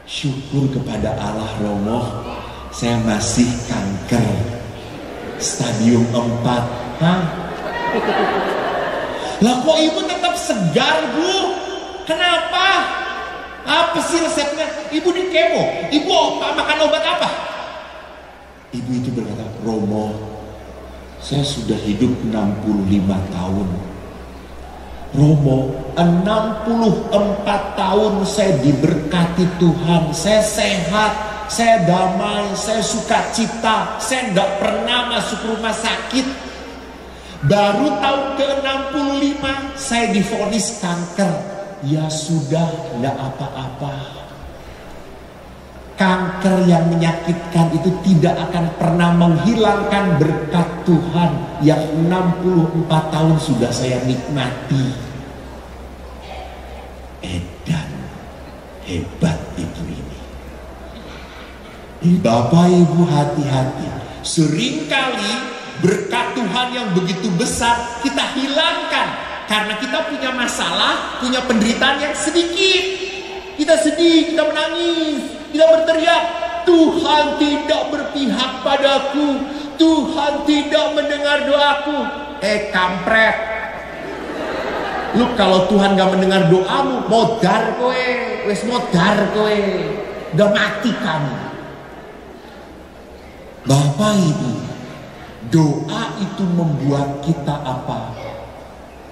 Syukur kepada Allah Romo, saya masih kanker. Stadium 4. Hah? Lah kok ibu tetap segar bu? Kenapa? Apa sih resepnya? Ibu di kemo. Ibu apa, makan obat apa? Ibu itu berkata, Romo, saya sudah hidup 65 tahun. Romo, 64 tahun saya diberkati Tuhan. Saya sehat, saya damai, saya suka cita, saya nggak pernah masuk rumah sakit. Baru tahun ke-65 saya difonis kanker. Ya sudah, tidak apa-apa. Kanker yang menyakitkan itu tidak akan pernah menghilangkan berkat Tuhan yang 64 tahun sudah saya nikmati. Edan, hebat itu ini. Bapak Ibu hati-hati. Seringkali berkat Tuhan yang begitu besar kita hilangkan karena kita punya masalah, punya penderitaan yang sedikit. Kita sedih, kita menangis, kita berteriak, Tuhan tidak berpihak padaku. Tuhan tidak mendengar doaku. Eh kampret. Lu kalau Tuhan gak mendengar doamu, modar kowe, wes modar kowe, udah mati kamu. Bapak Ibu, doa itu membuat kita apa?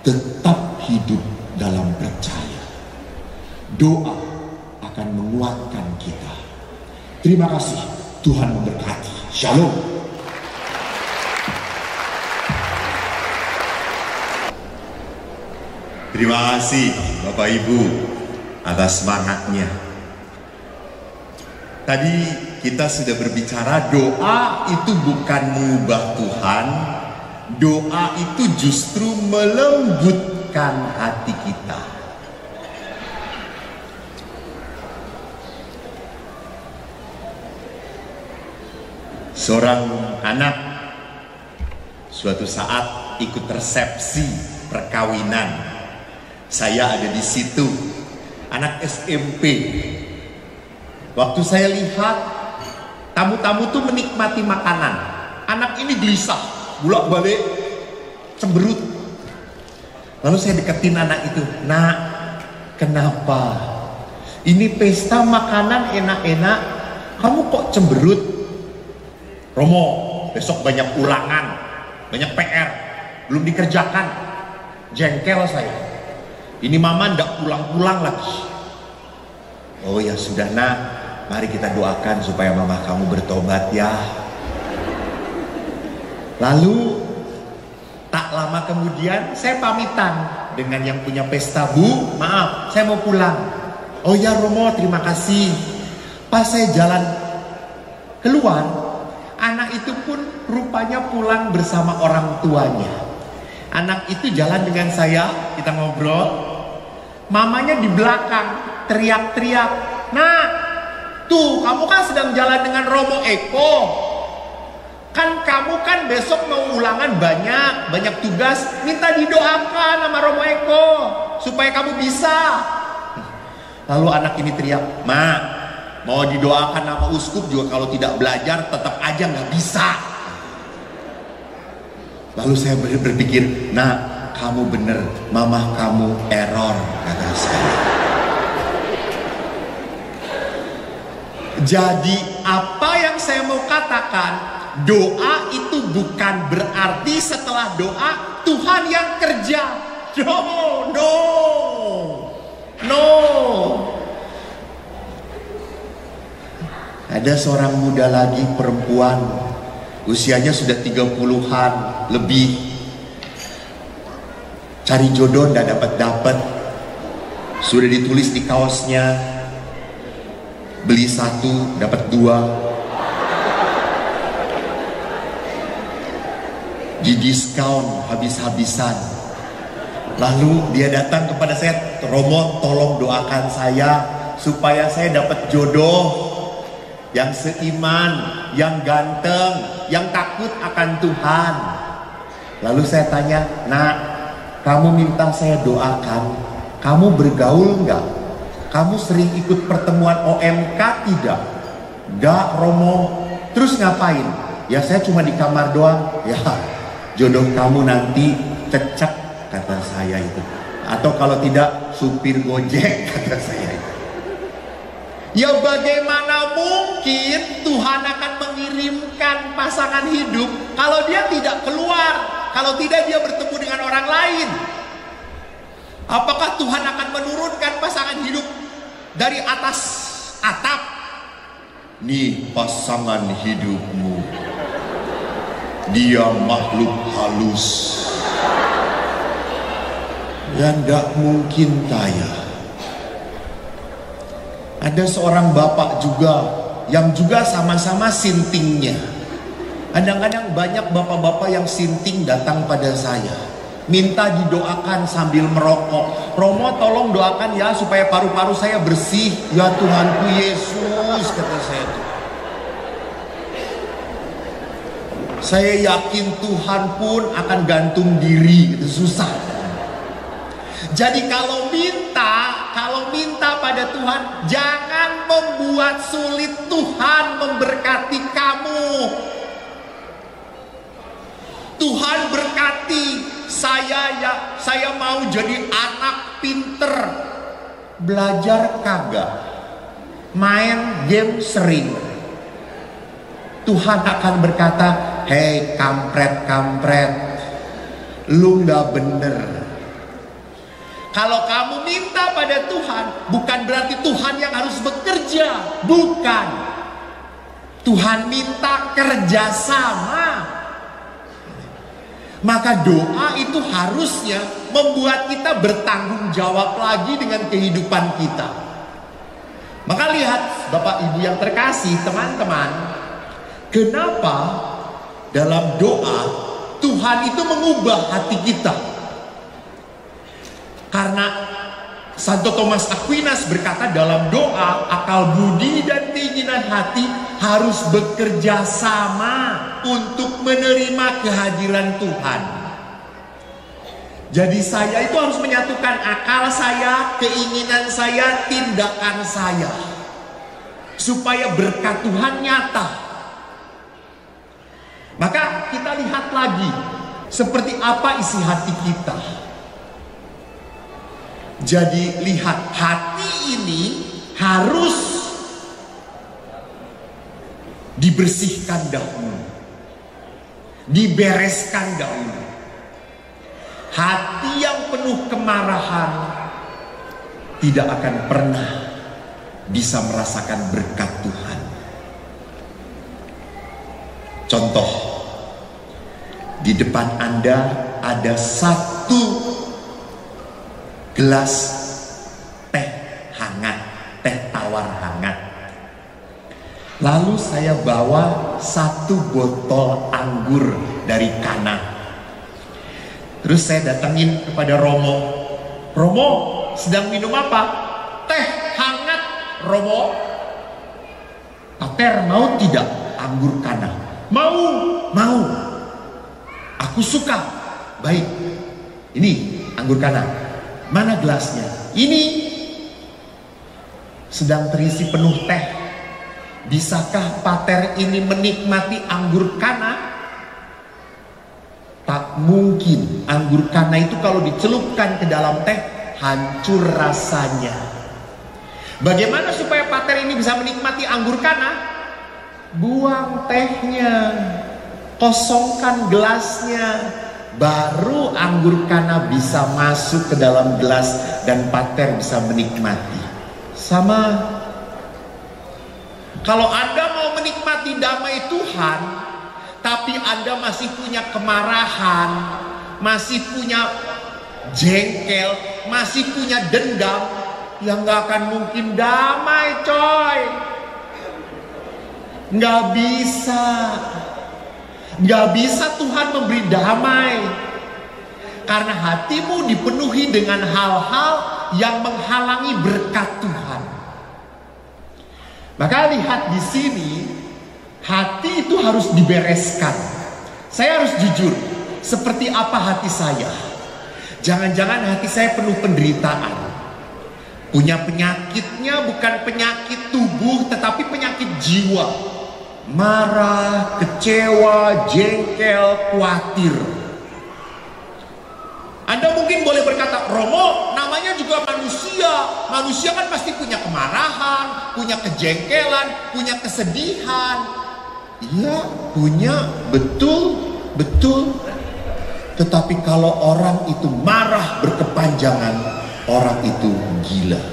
Tetap hidup dalam percaya. Doa akan menguatkan kita. Terima kasih. Tuhan memberkati. Shalom. Terima kasih Bapak Ibu atas semangatnya. Tadi kita sudah berbicara doa itu bukan mengubah Tuhan, doa itu justru melembutkan hati kita. Seorang anak suatu saat ikut resepsi perkawinan. Saya ada di situ, anak SMP. Waktu saya lihat tamu-tamu tuh menikmati makanan. Anak ini gelisah, bolak-balik, cemberut. Lalu saya deketin anak itu, nak, kenapa? Ini pesta makanan enak-enak, kamu kok cemberut? Romo, besok banyak ulangan, banyak PR, belum dikerjakan. Jengkel saya. Ini mama ndak pulang-pulang lagi. Oh ya sudah nak, mari kita doakan supaya mama kamu bertobat ya. Lalu tak lama kemudian saya pamitan dengan yang punya pesta bu, maaf saya mau pulang. Oh ya Romo terima kasih. Pas saya jalan keluar, itu pun rupanya pulang bersama orang tuanya. Anak itu jalan dengan saya, kita ngobrol. Mamanya di belakang teriak-teriak, "Nah, tuh kamu kan sedang jalan dengan Romo Eko. Kan kamu kan besok mau ulangan banyak, banyak tugas, minta didoakan sama Romo Eko supaya kamu bisa." Lalu anak ini teriak, "Ma, mau didoakan sama uskup juga kalau tidak belajar tetap aja nggak bisa." Lalu saya ber- berpikir, nah kamu bener, mama kamu error, kata saya. Jadi apa yang saya mau katakan, doa itu bukan berarti setelah doa Tuhan yang kerja. No, no, no. Ada seorang muda lagi perempuan. Usianya sudah 30-an lebih. Cari jodoh ndak dapat-dapat Sudah ditulis di kaosnya. Beli satu dapat dua. Di diskon habis-habisan. Lalu dia datang kepada saya Romo tolong doakan saya Supaya saya dapat jodoh yang seiman, yang ganteng, yang takut akan Tuhan. Lalu saya tanya, nak, kamu minta saya doakan, kamu bergaul nggak? Kamu sering ikut pertemuan OMK tidak? Nggak, Romo. Terus ngapain? Ya saya cuma di kamar doang. Ya, jodoh kamu nanti cecek, kata saya itu. Atau kalau tidak, supir gojek, kata saya. Ya bagaimana mungkin Tuhan akan mengirimkan pasangan hidup kalau dia tidak keluar, kalau tidak dia bertemu dengan orang lain. Apakah Tuhan akan menurunkan pasangan hidup dari atas atap? Nih pasangan hidupmu. Dia makhluk halus. Yang gak mungkin kaya. Ada seorang bapak juga yang juga sama-sama sintingnya. Kadang-kadang banyak bapak-bapak yang sinting datang pada saya. Minta didoakan sambil merokok. Romo tolong doakan ya supaya paru-paru saya bersih. Ya Tuhanku Yesus kata saya itu. Saya yakin Tuhan pun akan gantung diri gitu susah. Jadi kalau minta, kalau minta pada Tuhan, jangan membuat sulit Tuhan memberkati kamu. Tuhan berkati saya ya, saya mau jadi anak pinter. Belajar kagak. Main game sering. Tuhan akan berkata, Hei kampret-kampret, lu gak bener. Kalau kamu minta pada Tuhan, bukan berarti Tuhan yang harus bekerja. Bukan. Tuhan minta kerjasama. Maka doa itu harusnya membuat kita bertanggung jawab lagi dengan kehidupan kita. Maka lihat Bapak Ibu yang terkasih, teman-teman, kenapa dalam doa Tuhan itu mengubah hati kita. Karena Santo Thomas Aquinas berkata dalam doa akal budi dan keinginan hati harus bekerja sama untuk menerima kehadiran Tuhan. Jadi saya itu harus menyatukan akal saya, keinginan saya, tindakan saya. Supaya berkat Tuhan nyata. Maka kita lihat lagi seperti apa isi hati kita. Jadi lihat hati ini harus dibersihkan dahulu. Dibereskan dahulu. Hati yang penuh kemarahan tidak akan pernah bisa merasakan berkat Tuhan. Contoh, di depan Anda ada satu gelas teh hangat, teh tawar hangat. Lalu saya bawa satu botol anggur dari Kana. Terus saya datangin kepada Romo. Romo, sedang minum apa? Teh hangat, Romo. Pater mau tidak anggur Kana? Mau, mau. Aku suka. Baik. Ini anggur Kana. Mana gelasnya? Ini sedang terisi penuh teh. Bisakah pater ini menikmati anggur kana? Tak mungkin. Anggur kana itu kalau dicelupkan ke dalam teh hancur rasanya. Bagaimana supaya pater ini bisa menikmati anggur kana? Buang tehnya. Kosongkan gelasnya baru anggur kana bisa masuk ke dalam gelas dan pater bisa menikmati. Sama kalau Anda mau menikmati damai Tuhan, tapi Anda masih punya kemarahan, masih punya jengkel, masih punya dendam, yang nggak akan mungkin damai, coy. Nggak bisa. Nggak bisa Tuhan memberi damai. Karena hatimu dipenuhi dengan hal-hal yang menghalangi berkat Tuhan. Maka lihat di sini, hati itu harus dibereskan. Saya harus jujur, seperti apa hati saya. Jangan-jangan hati saya penuh penderitaan. Punya penyakitnya bukan penyakit tubuh, tetapi penyakit jiwa. Marah, kecewa, jengkel, khawatir. Anda mungkin boleh berkata, Romo, namanya juga manusia. Manusia kan pasti punya kemarahan, punya kejengkelan, punya kesedihan. Iya, punya, betul, betul. Tetapi kalau orang itu marah berkepanjangan, orang itu gila.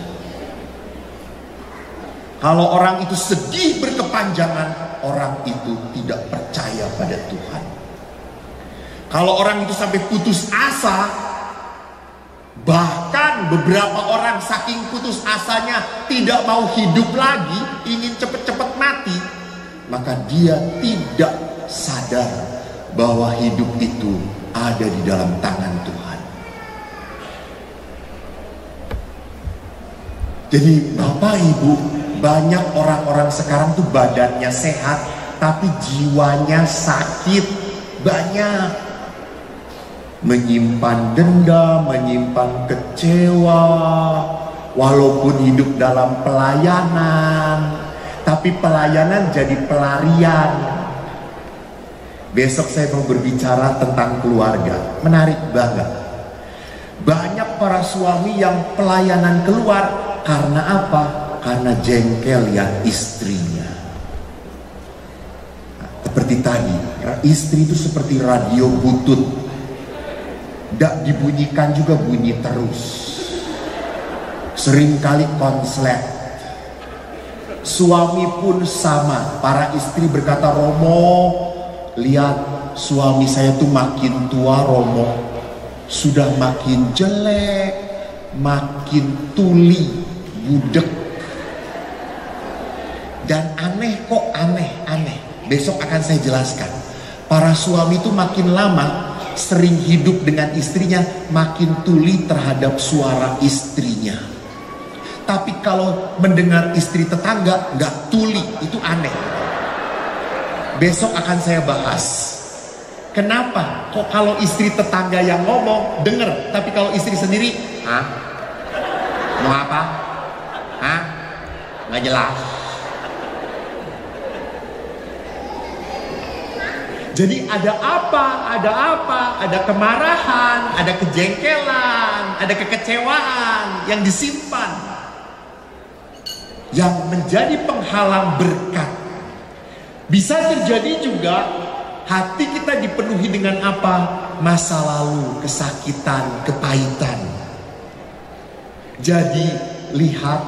Kalau orang itu sedih berkepanjangan, orang itu tidak percaya pada Tuhan. Kalau orang itu sampai putus asa, bahkan beberapa orang saking putus asanya tidak mau hidup lagi, ingin cepat-cepat mati, maka dia tidak sadar bahwa hidup itu ada di dalam tangan Tuhan. Jadi Bapak Ibu, banyak orang-orang sekarang tuh badannya sehat, tapi jiwanya sakit. Banyak menyimpan dendam, menyimpan kecewa, walaupun hidup dalam pelayanan, tapi pelayanan jadi pelarian. Besok saya mau berbicara tentang keluarga, menarik banget. Banyak para suami yang pelayanan keluar karena apa? Karena jengkel ya istrinya. Seperti tadi, istri itu seperti radio butut. Tidak dibunyikan juga bunyi terus. Seringkali konslet. Suami pun sama. Para istri berkata, Romo, lihat suami saya tuh makin tua Romo sudah makin jelek, makin tuli, budek. Dan aneh kok aneh, aneh. Besok akan saya jelaskan. Para suami itu makin lama sering hidup dengan istrinya, makin tuli terhadap suara istrinya. Tapi kalau mendengar istri tetangga nggak tuli, itu aneh. Besok akan saya bahas. Kenapa? Kok kalau istri tetangga yang ngomong denger, tapi kalau istri sendiri, hah? Mau apa? Hah? Nggak jelas. Jadi ada apa, ada apa, ada kemarahan, ada kejengkelan, ada kekecewaan yang disimpan. Yang menjadi penghalang berkat. Bisa terjadi juga hati kita dipenuhi dengan apa? Masa lalu, kesakitan, kepahitan. Jadi lihat,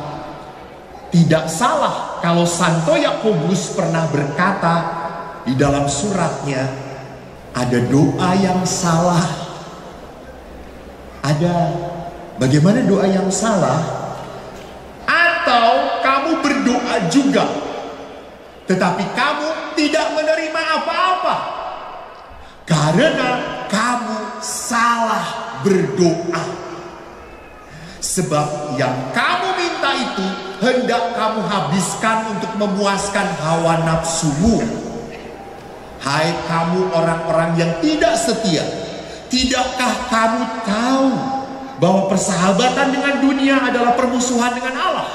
tidak salah kalau Santo Yakobus pernah berkata di dalam suratnya ada doa yang salah. Ada bagaimana doa yang salah? Atau kamu berdoa juga tetapi kamu tidak menerima apa-apa karena kamu salah berdoa. Sebab yang kamu minta itu hendak kamu habiskan untuk memuaskan hawa nafsumu. Hai kamu orang-orang yang tidak setia, tidakkah kamu tahu bahwa persahabatan dengan dunia adalah permusuhan dengan Allah?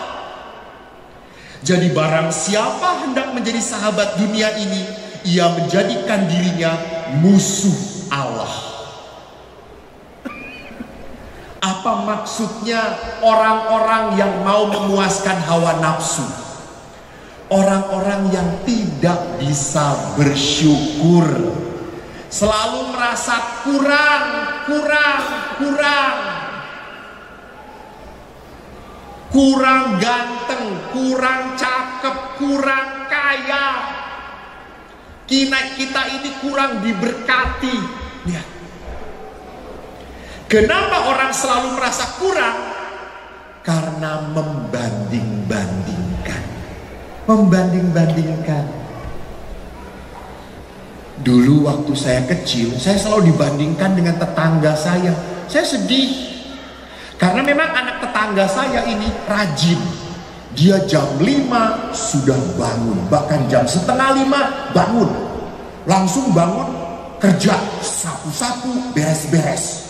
Jadi barang siapa hendak menjadi sahabat dunia ini, ia menjadikan dirinya musuh Allah. Apa maksudnya orang-orang yang mau memuaskan hawa nafsu? Orang-orang yang tidak bisa bersyukur. Selalu merasa kurang, kurang, kurang. Kurang ganteng, kurang cakep, kurang kaya. Kita, kita ini kurang diberkati. Ya. Kenapa orang selalu merasa kurang? Karena membanding-bandingkan. Membanding-bandingkan. Dulu waktu saya kecil, saya selalu dibandingkan dengan tetangga saya. Saya sedih. Karena memang anak tetangga saya ini rajin. Dia jam 5 sudah bangun. Bahkan jam setengah 5 bangun. Langsung bangun kerja. Sapu-sapu, beres-beres.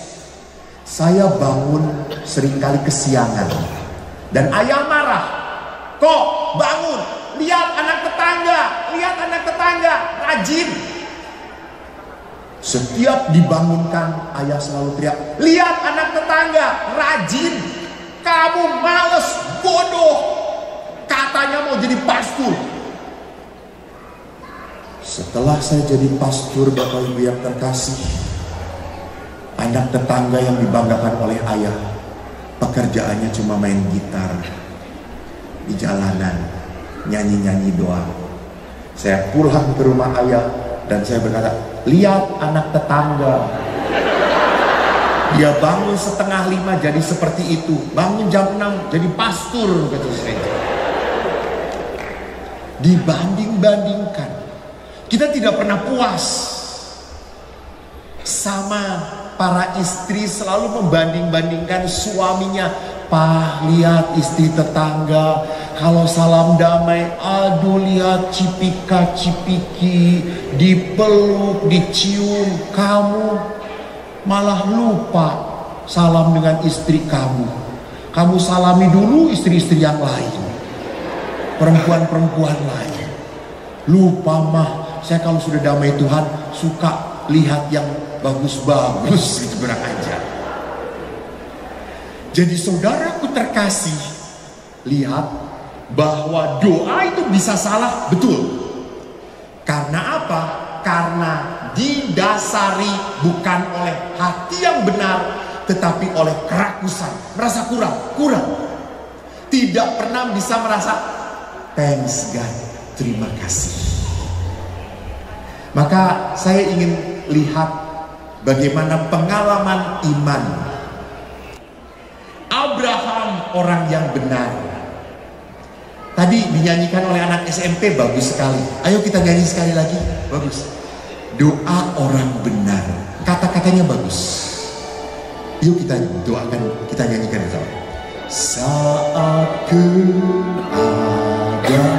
Saya bangun sering kali kesiangan. Dan ayah marah. Kok bangun? Lihat anak tetangga. Lihat anak tetangga. Rajin. Setiap dibangunkan ayah selalu teriak. Lihat anak tetangga. Rajin. Kamu males. Bodoh. Katanya mau jadi pastor. Setelah saya jadi pastor Bapak Ibu yang terkasih anak tetangga yang dibanggakan oleh ayah pekerjaannya cuma main gitar di jalanan nyanyi-nyanyi doang. Saya pulang ke rumah ayah dan saya berkata lihat anak tetangga. Dia bangun setengah lima jadi seperti itu. Bangun jam enam jadi pastor kata saya. Dibanding-bandingkan kita tidak pernah puas sama para istri selalu membanding-bandingkan suaminya. Pak, lihat istri tetangga. Kalau salam damai, aduh lihat cipika cipiki, dipeluk, dicium. Kamu malah lupa salam dengan istri kamu. Kamu salami dulu istri-istri yang lain. Perempuan-perempuan lain. Lupa mah, saya kalau sudah damai Tuhan suka lihat yang bagus-bagus gitu aja. Jadi saudaraku terkasih, lihat bahwa doa itu bisa salah, betul. Karena apa? Karena didasari bukan oleh hati yang benar, tetapi oleh kerakusan, merasa kurang, kurang. Tidak pernah bisa merasa thanks God, terima kasih. Maka saya ingin lihat bagaimana pengalaman iman orang yang benar. Tadi dinyanyikan oleh anak SMP bagus sekali. Ayo kita nyanyi sekali lagi. Bagus. Doa orang benar. Kata-katanya bagus. Yuk kita doakan, kita nyanyikan itu. Saat ku ada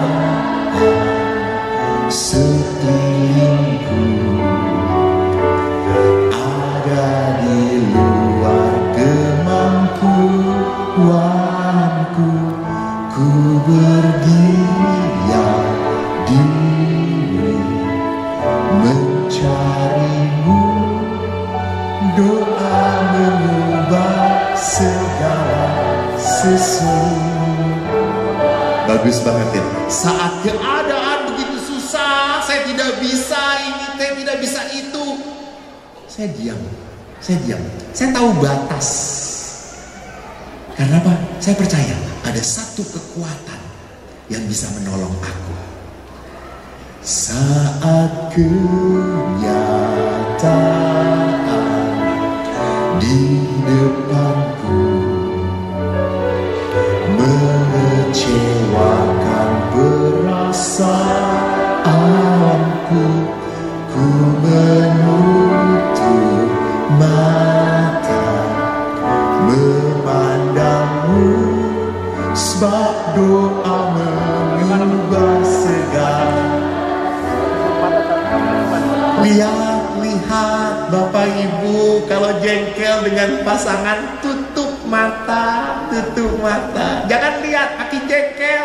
mencarimu doa mengubah segala sesuatu Bagus banget ya. Saat keadaan begitu susah, saya tidak bisa ini, saya tidak bisa itu. Saya diam, saya diam. Saya tahu batas. Karena apa? Saya percaya ada satu kekuatan yang bisa menolong aku. Saat kenyataan dengan pasangan tutup mata, tutup mata. Jangan lihat makin jengkel.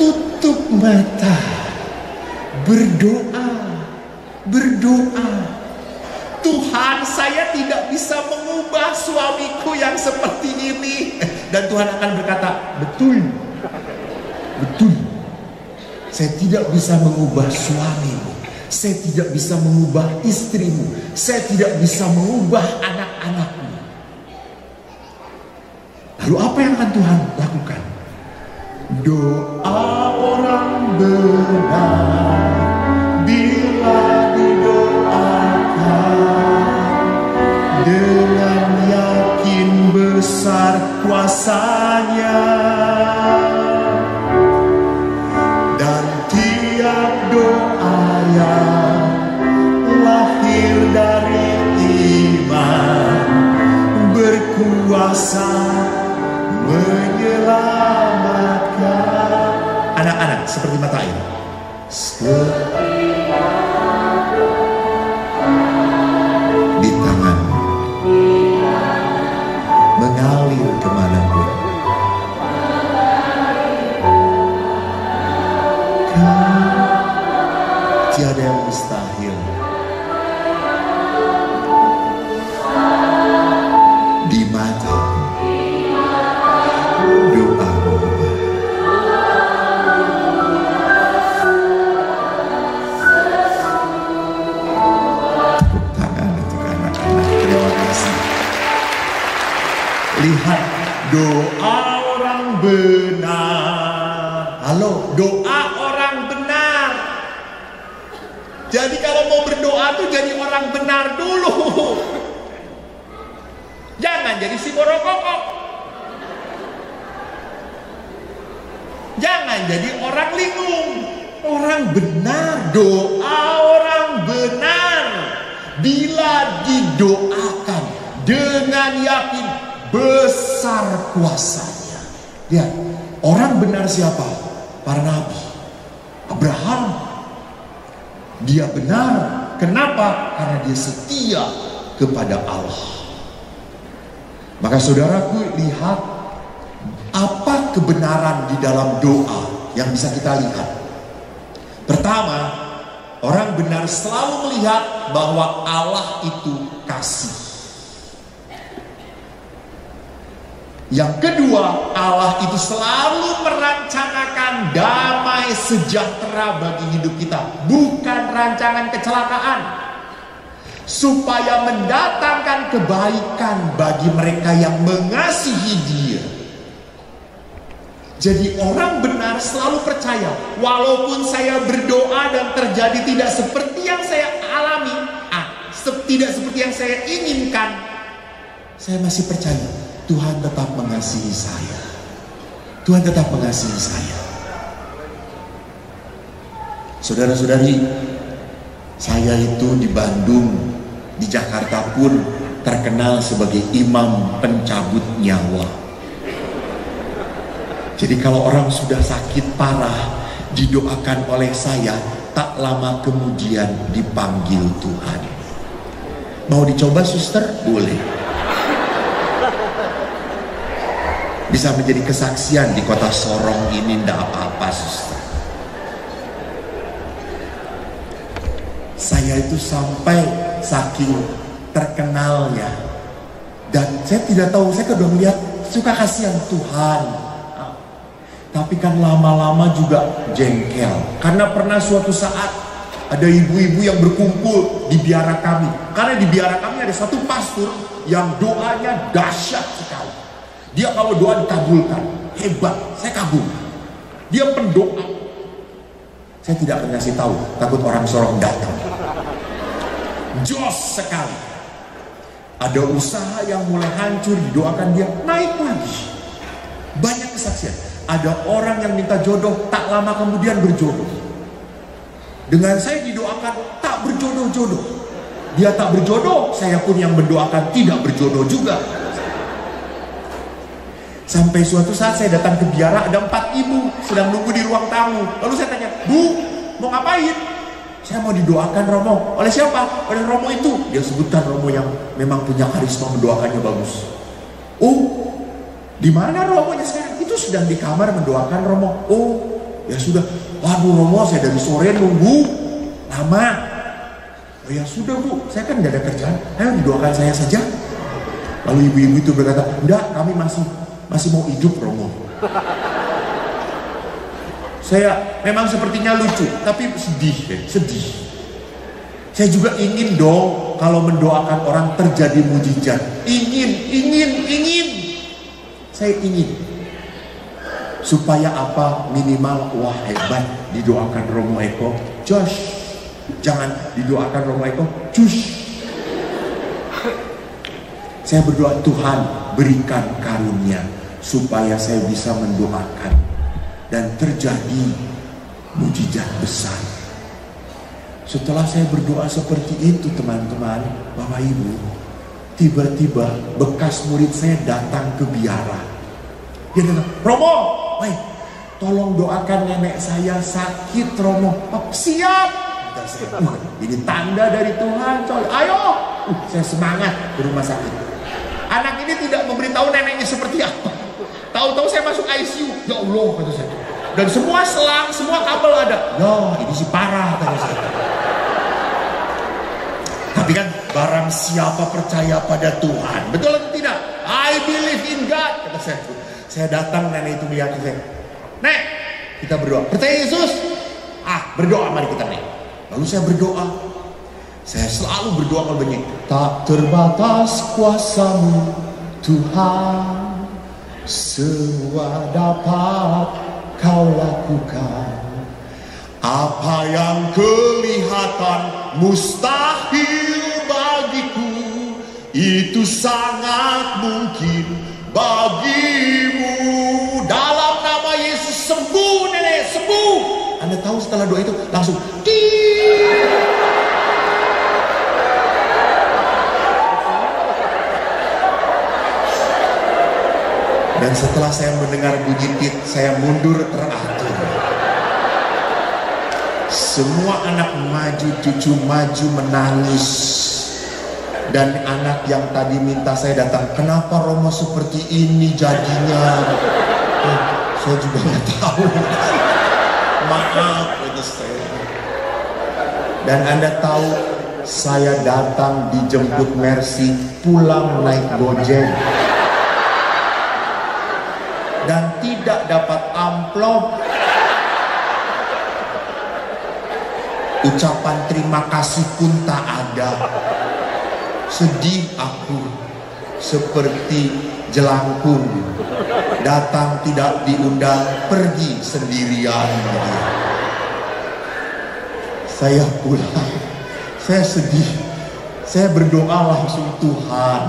Tutup mata. Berdoa, berdoa. Tuhan saya tidak bisa mengubah suamiku yang seperti ini. Dan Tuhan akan berkata, betul, betul. Saya tidak bisa mengubah suamimu. Saya tidak bisa mengubah istrimu. Saya tidak bisa mengubah anak-anakmu. Lalu apa yang akan Tuhan lakukan? Doa orang benar bila didoakan dengan yakin besar kuasanya seperti jangan jadi si borokokok jangan jadi orang linglung. Orang benar doa orang benar. Bila didoakan dengan yakin besar kuasanya. Lihat orang benar siapa? Para nabi. Abraham. Dia benar. Kenapa? Karena dia setia kepada Allah. Maka saudaraku lihat apa kebenaran di dalam doa yang bisa kita lihat. Pertama orang benar selalu melihat bahwa Allah itu kasih. Yang kedua, Allah itu selalu merencanakan damai sejahtera bagi hidup kita, bukan rancangan kecelakaan. Supaya mendatangkan kebaikan bagi mereka yang mengasihi Dia. Jadi orang benar selalu percaya, walaupun saya berdoa dan terjadi tidak seperti yang saya alami, ah, tidak seperti yang saya inginkan, saya masih percaya Tuhan tetap mengasihi saya. Tuhan tetap mengasihi saya. Saudara-saudari, saya itu di Bandung, di Jakarta pun terkenal sebagai imam pencabut nyawa. Jadi kalau orang sudah sakit parah, didoakan oleh saya, tak lama kemudian dipanggil Tuhan. Mau dicoba suster? Boleh. bisa menjadi kesaksian di kota Sorong ini ndak apa-apa suster. Saya itu sampai saking terkenalnya dan saya tidak tahu saya sudah melihat suka kasihan Tuhan. Tapi kan lama-lama juga jengkel karena pernah suatu saat ada ibu-ibu yang berkumpul di biara kami. Karena di biara kami ada satu pastor yang doanya dahsyat sekali. Dia kalau doa dikabulkan, hebat, saya kagum. Dia pendoa. Saya tidak akan ngasih tahu, takut orang sorong datang. Jos sekali. Ada usaha yang mulai hancur, didoakan dia naik lagi. Banyak kesaksian. Ada orang yang minta jodoh, tak lama kemudian berjodoh. Dengan saya didoakan tak berjodoh-jodoh. Dia tak berjodoh, saya pun yang mendoakan tidak berjodoh juga. Sampai suatu saat saya datang ke biara ada empat ibu sedang nunggu di ruang tamu. Lalu saya tanya, Bu, mau ngapain? Saya mau didoakan Romo. Oleh siapa? Oleh Romo itu. Dia sebutkan Romo yang memang punya karisma mendoakannya bagus. Oh, di mana Romonya sekarang? Itu sedang di kamar mendoakan Romo. Oh, ya sudah. Waduh Romo, saya dari sore nunggu lama. Oh ya sudah bu, saya kan nggak ada kerjaan. Ayo didoakan saya saja. Lalu ibu-ibu itu berkata, enggak, kami masih masih mau hidup Romo. Saya memang sepertinya lucu, tapi sedih, ya, sedih. Saya juga ingin dong kalau mendoakan orang terjadi mujizat. Ingin, ingin, ingin. Saya ingin. Supaya apa? Minimal, wah hebat didoakan Romo Eko. Josh, jangan didoakan Romo Eko. Cush. Saya berdoa Tuhan berikan karunia supaya saya bisa mendoakan dan terjadi mujizat besar. Setelah saya berdoa seperti itu teman-teman, Bapak Ibu, tiba-tiba bekas murid saya datang ke biara. Dia datang, Romo, woi, tolong doakan nenek saya sakit Romo. Oh, siap. Saya, uh, ini tanda dari Tuhan, coy. Ayo, uh, saya semangat ke rumah sakit. Anak ini tidak memberitahu neneknya seperti apa. Tahu-tahu saya masuk ICU. Ya Allah kata saya. Dan semua selang, semua kabel ada. Ya ini sih parah kata saya. Tapi kan barang siapa percaya pada Tuhan. Betul atau tidak? I believe in God. Kata saya. Saya datang nenek itu melihat saya. Nek, kita berdoa. Percaya Yesus? Ah, berdoa mari kita nek. Lalu saya berdoa. Saya selalu berdoa kalau begini. Tak terbatas kuasamu Tuhan. Semua dapat kau lakukan. Apa yang kelihatan mustahil bagiku. Itu sangat mungkin bagimu. Dalam nama Yesus sembuh nenek, sembuh. Anda tahu setelah doa itu langsung. Dii. Dan setelah saya mendengar bunyi tit, saya mundur teratur. Semua anak maju, cucu maju menangis. Dan anak yang tadi minta saya datang, kenapa Romo seperti ini jadinya? Oh, saya juga nggak tahu. Maaf, itu saya. Dan Anda tahu, saya datang dijemput Mercy pulang naik gojek. Dapat amplop. Ucapan terima kasih pun tak ada. Sedih aku seperti jelangkung datang tidak diundang pergi sendirian saya pulang saya sedih saya berdoa langsung Tuhan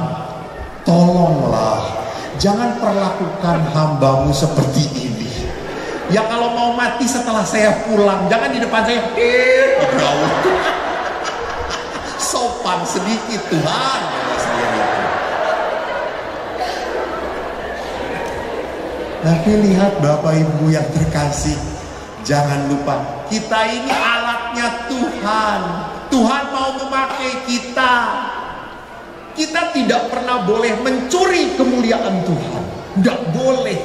tolonglah jangan perlakukan hambamu seperti ini ya kalau mau mati setelah saya pulang jangan di depan saya gitu sopan sedikit Tuhan Tapi lihat Bapak Ibu yang terkasih, jangan lupa kita ini alatnya Tuhan. Tuhan mau memakai kita. Kita tidak pernah boleh mencuri kemuliaan Tuhan. Tidak boleh.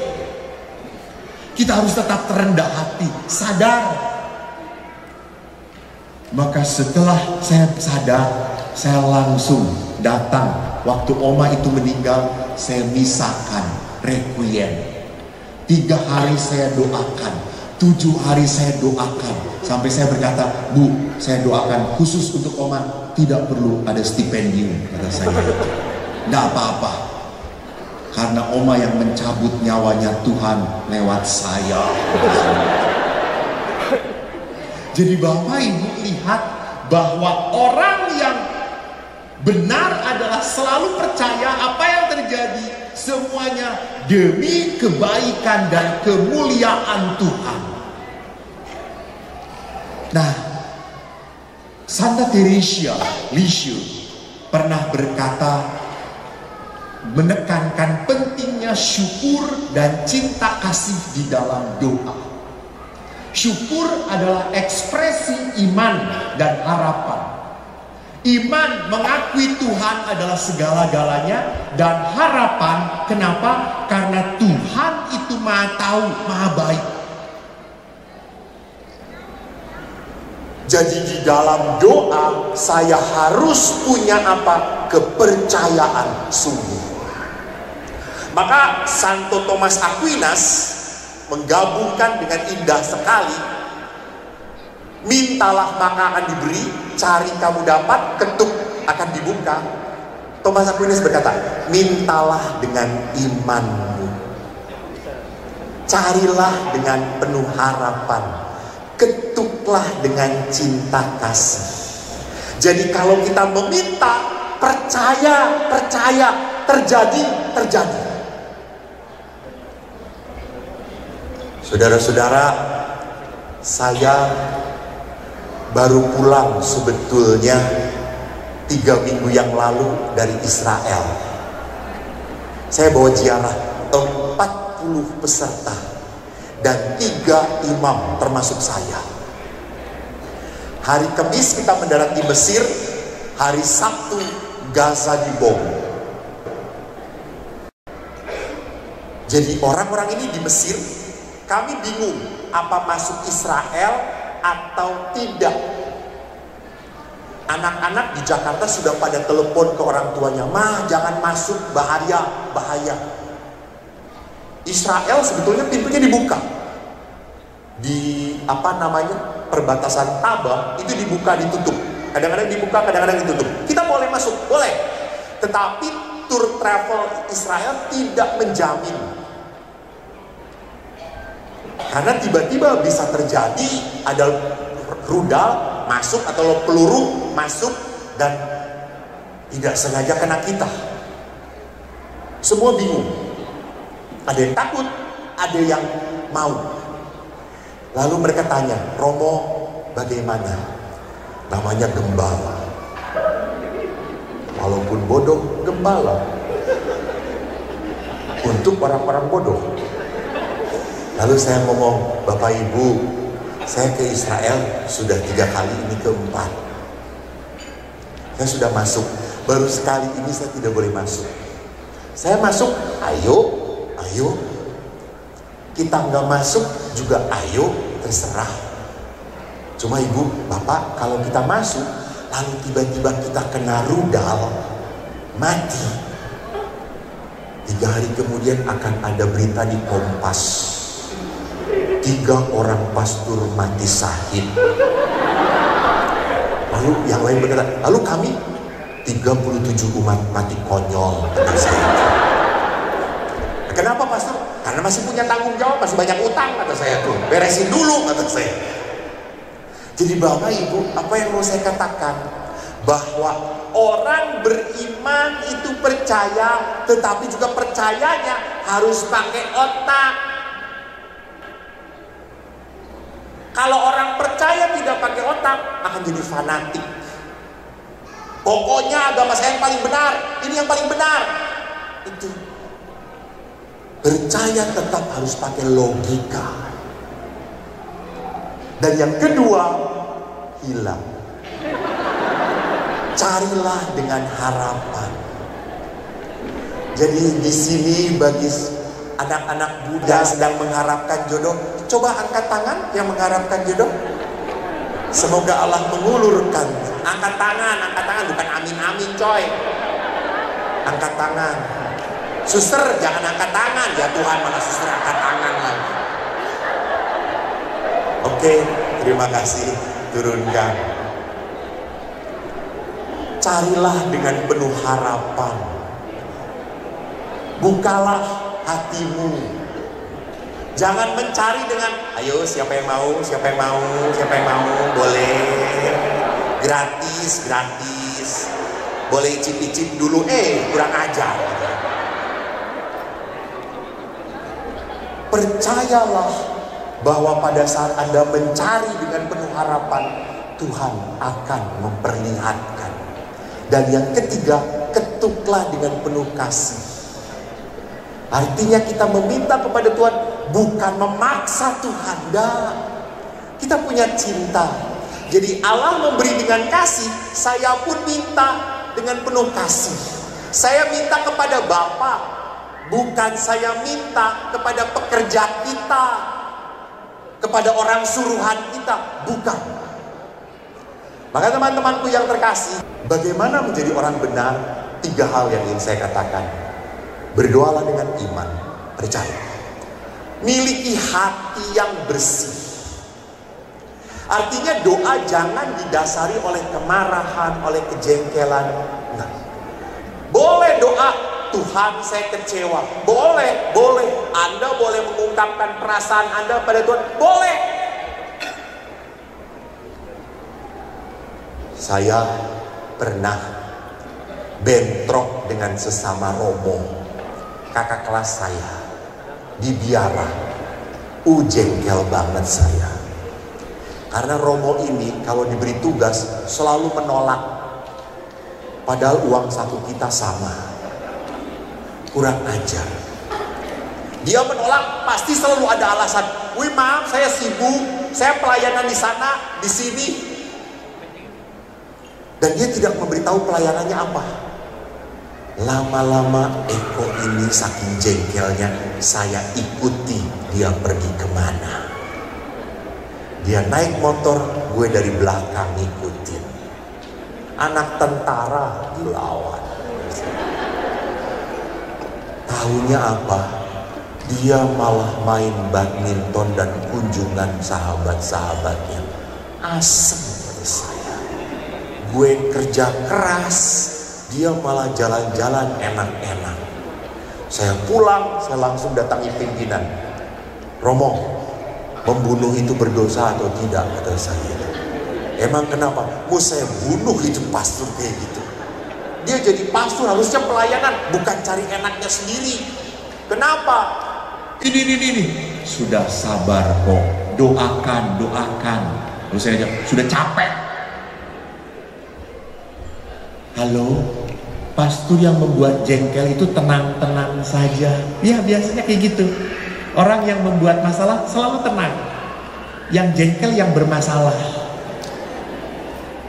Kita harus tetap terendah hati, sadar. Maka setelah saya sadar, saya langsung datang. Waktu oma itu meninggal, saya misahkan requiem Tiga hari saya doakan, tujuh hari saya doakan. Sampai saya berkata, Bu, saya doakan khusus untuk Oma, tidak perlu ada stipendium, kata saya. Tidak apa-apa. Karena Oma yang mencabut nyawanya Tuhan lewat saya. Jadi Bapak Ibu lihat bahwa orang yang benar adalah selalu percaya apa yang terjadi semuanya demi kebaikan dan kemuliaan Tuhan. Nah, Santa Teresa Lisieux pernah berkata menekankan pentingnya syukur dan cinta kasih di dalam doa. Syukur adalah ekspresi iman dan harapan Iman mengakui Tuhan adalah segala-galanya dan harapan kenapa? Karena Tuhan itu maha tahu, maha baik. Jadi di dalam doa saya harus punya apa? Kepercayaan sungguh. Maka Santo Thomas Aquinas menggabungkan dengan indah sekali Mintalah maka akan diberi, cari kamu dapat, ketuk akan dibuka. Thomas Aquinas berkata, mintalah dengan imanmu. Carilah dengan penuh harapan. Ketuklah dengan cinta kasih. Jadi kalau kita meminta, percaya, percaya, terjadi, terjadi. Saudara-saudara, saya baru pulang sebetulnya tiga minggu yang lalu dari Israel. Saya bawa ziarah 40 peserta dan tiga imam termasuk saya. Hari Kamis kita mendarat di Mesir, hari Sabtu Gaza dibom. Jadi orang-orang ini di Mesir, kami bingung apa masuk Israel atau tidak. Anak-anak di Jakarta sudah pada telepon ke orang tuanya, mah jangan masuk bahaya, bahaya. Israel sebetulnya pintunya dibuka di apa namanya perbatasan Taba itu dibuka ditutup. Kadang-kadang dibuka, kadang-kadang ditutup. Kita boleh masuk, boleh. Tetapi tour travel Israel tidak menjamin karena tiba-tiba bisa terjadi ada rudal masuk atau peluru masuk dan tidak sengaja kena kita. Semua bingung. Ada yang takut, ada yang mau. Lalu mereka tanya, Romo bagaimana? Namanya gembala. Walaupun bodoh, gembala. Untuk orang-orang bodoh. Lalu saya ngomong, Bapak Ibu, saya ke Israel sudah tiga kali ini keempat. Saya sudah masuk, baru sekali ini saya tidak boleh masuk. Saya masuk, ayo, ayo. Kita nggak masuk juga ayo, terserah. Cuma ibu, bapak, kalau kita masuk, lalu tiba-tiba kita kena rudal, mati. Tiga hari kemudian akan ada berita di Kompas tiga orang pastor mati sahid. Lalu yang lain berkata, lalu kami 37 umat mati konyol. Kenapa pastor? Karena masih punya tanggung jawab, masih banyak utang kata saya tuh. Beresin dulu kata saya. Jadi Bapak Ibu, apa yang mau saya katakan? Bahwa orang beriman itu percaya, tetapi juga percayanya harus pakai otak. Kalau orang percaya tidak pakai otak, akan jadi fanatik. Pokoknya agama saya yang paling benar, ini yang paling benar. Itu percaya tetap harus pakai logika. Dan yang kedua, hilang. Carilah dengan harapan. Jadi di sini bagi anak-anak muda sedang mengharapkan jodoh, coba angkat tangan yang mengharapkan jodoh. Semoga Allah mengulurkan. Angkat tangan, angkat tangan bukan amin-amin coy. Angkat tangan. Suster jangan angkat tangan ya Tuhan malah suster angkat tangan lagi. Oke, terima kasih. Turunkan. Carilah dengan penuh harapan. Bukalah hatimu. Jangan mencari dengan, ayo siapa yang mau, siapa yang mau, siapa yang mau, boleh. Gratis, gratis. Boleh icip-icip dulu, eh kurang ajar. Percayalah bahwa pada saat Anda mencari dengan penuh harapan, Tuhan akan memperlihatkan. Dan yang ketiga, ketuklah dengan penuh kasih. Artinya kita meminta kepada Tuhan bukan memaksa Tuhan, dah. Kita punya cinta. Jadi Allah memberi dengan kasih, saya pun minta dengan penuh kasih. Saya minta kepada Bapak, bukan saya minta kepada pekerja kita, kepada orang suruhan kita, bukan. Maka teman-temanku yang terkasih, bagaimana menjadi orang benar? Tiga hal yang ingin saya katakan. Berdoalah dengan iman, percaya. Miliki hati yang bersih. Artinya doa jangan didasari oleh kemarahan, oleh kejengkelan. Nah, boleh doa, Tuhan saya kecewa. Boleh, boleh. Anda boleh mengungkapkan perasaan Anda pada Tuhan. Boleh. Saya pernah bentrok dengan sesama romo kakak kelas saya di biara ujengkel banget saya karena romo ini kalau diberi tugas selalu menolak padahal uang satu kita sama kurang ajar dia menolak pasti selalu ada alasan wih maaf saya sibuk saya pelayanan di sana di sini dan dia tidak memberitahu pelayanannya apa. Lama-lama Eko ini saking jengkelnya, saya ikuti dia pergi ke mana. Dia naik motor, gue dari belakang ngikutin. Anak tentara dilawan. Tahunya apa? Dia malah main badminton dan kunjungan sahabat-sahabatnya. Asem pada saya gue kerja keras, dia malah jalan-jalan enak-enak. Saya pulang, saya langsung datangi pimpinan. Romo, membunuh itu berdosa atau tidak? Kata saya. Emang kenapa? Mau saya bunuh itu pastor kayak gitu. Dia jadi pastor harusnya pelayanan, bukan cari enaknya sendiri. Kenapa? Ini, ini, ini. Sudah sabar kok. Doakan, doakan. Lalu saya jawab, sudah capek. Halo, pastor yang membuat jengkel itu tenang-tenang saja. Ya biasanya kayak gitu. Orang yang membuat masalah selalu tenang. Yang jengkel yang bermasalah.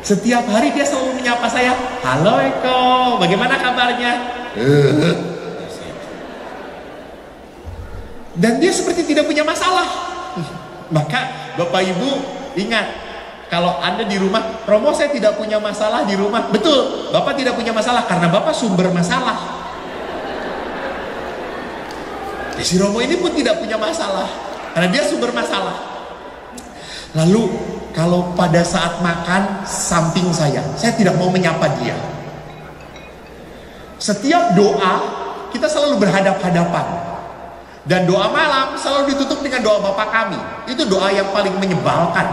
Setiap hari dia selalu menyapa saya. Halo Eko, bagaimana kabarnya? Dan dia seperti tidak punya masalah. Maka Bapak Ibu ingat, kalau Anda di rumah, Romo saya tidak punya masalah di rumah. Betul, Bapak tidak punya masalah karena Bapak sumber masalah. Si Romo ini pun tidak punya masalah. Karena dia sumber masalah. Lalu kalau pada saat makan samping saya, saya tidak mau menyapa dia. Setiap doa kita selalu berhadap-hadapan. Dan doa malam selalu ditutup dengan doa Bapak kami. Itu doa yang paling menyebalkan.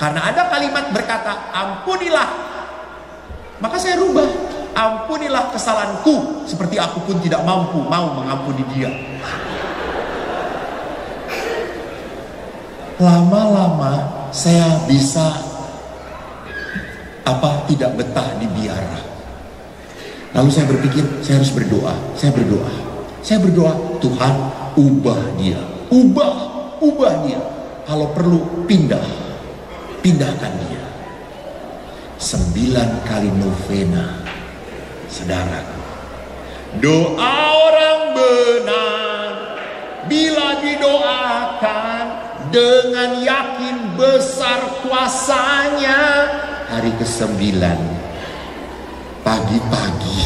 Karena ada kalimat berkata, ampunilah. Maka saya rubah. Ampunilah kesalahanku seperti aku pun tidak mampu mau mengampuni dia. Lama-lama saya bisa apa tidak betah di biara. Lalu saya berpikir saya harus berdoa. Saya berdoa. Saya berdoa Tuhan ubah dia, ubah, ubah dia. Kalau perlu pindah, pindahkan dia. Sembilan kali novena, saudara. Doa orang benar bila didoakan dengan yakin besar kuasanya. Hari ke-9 pagi-pagi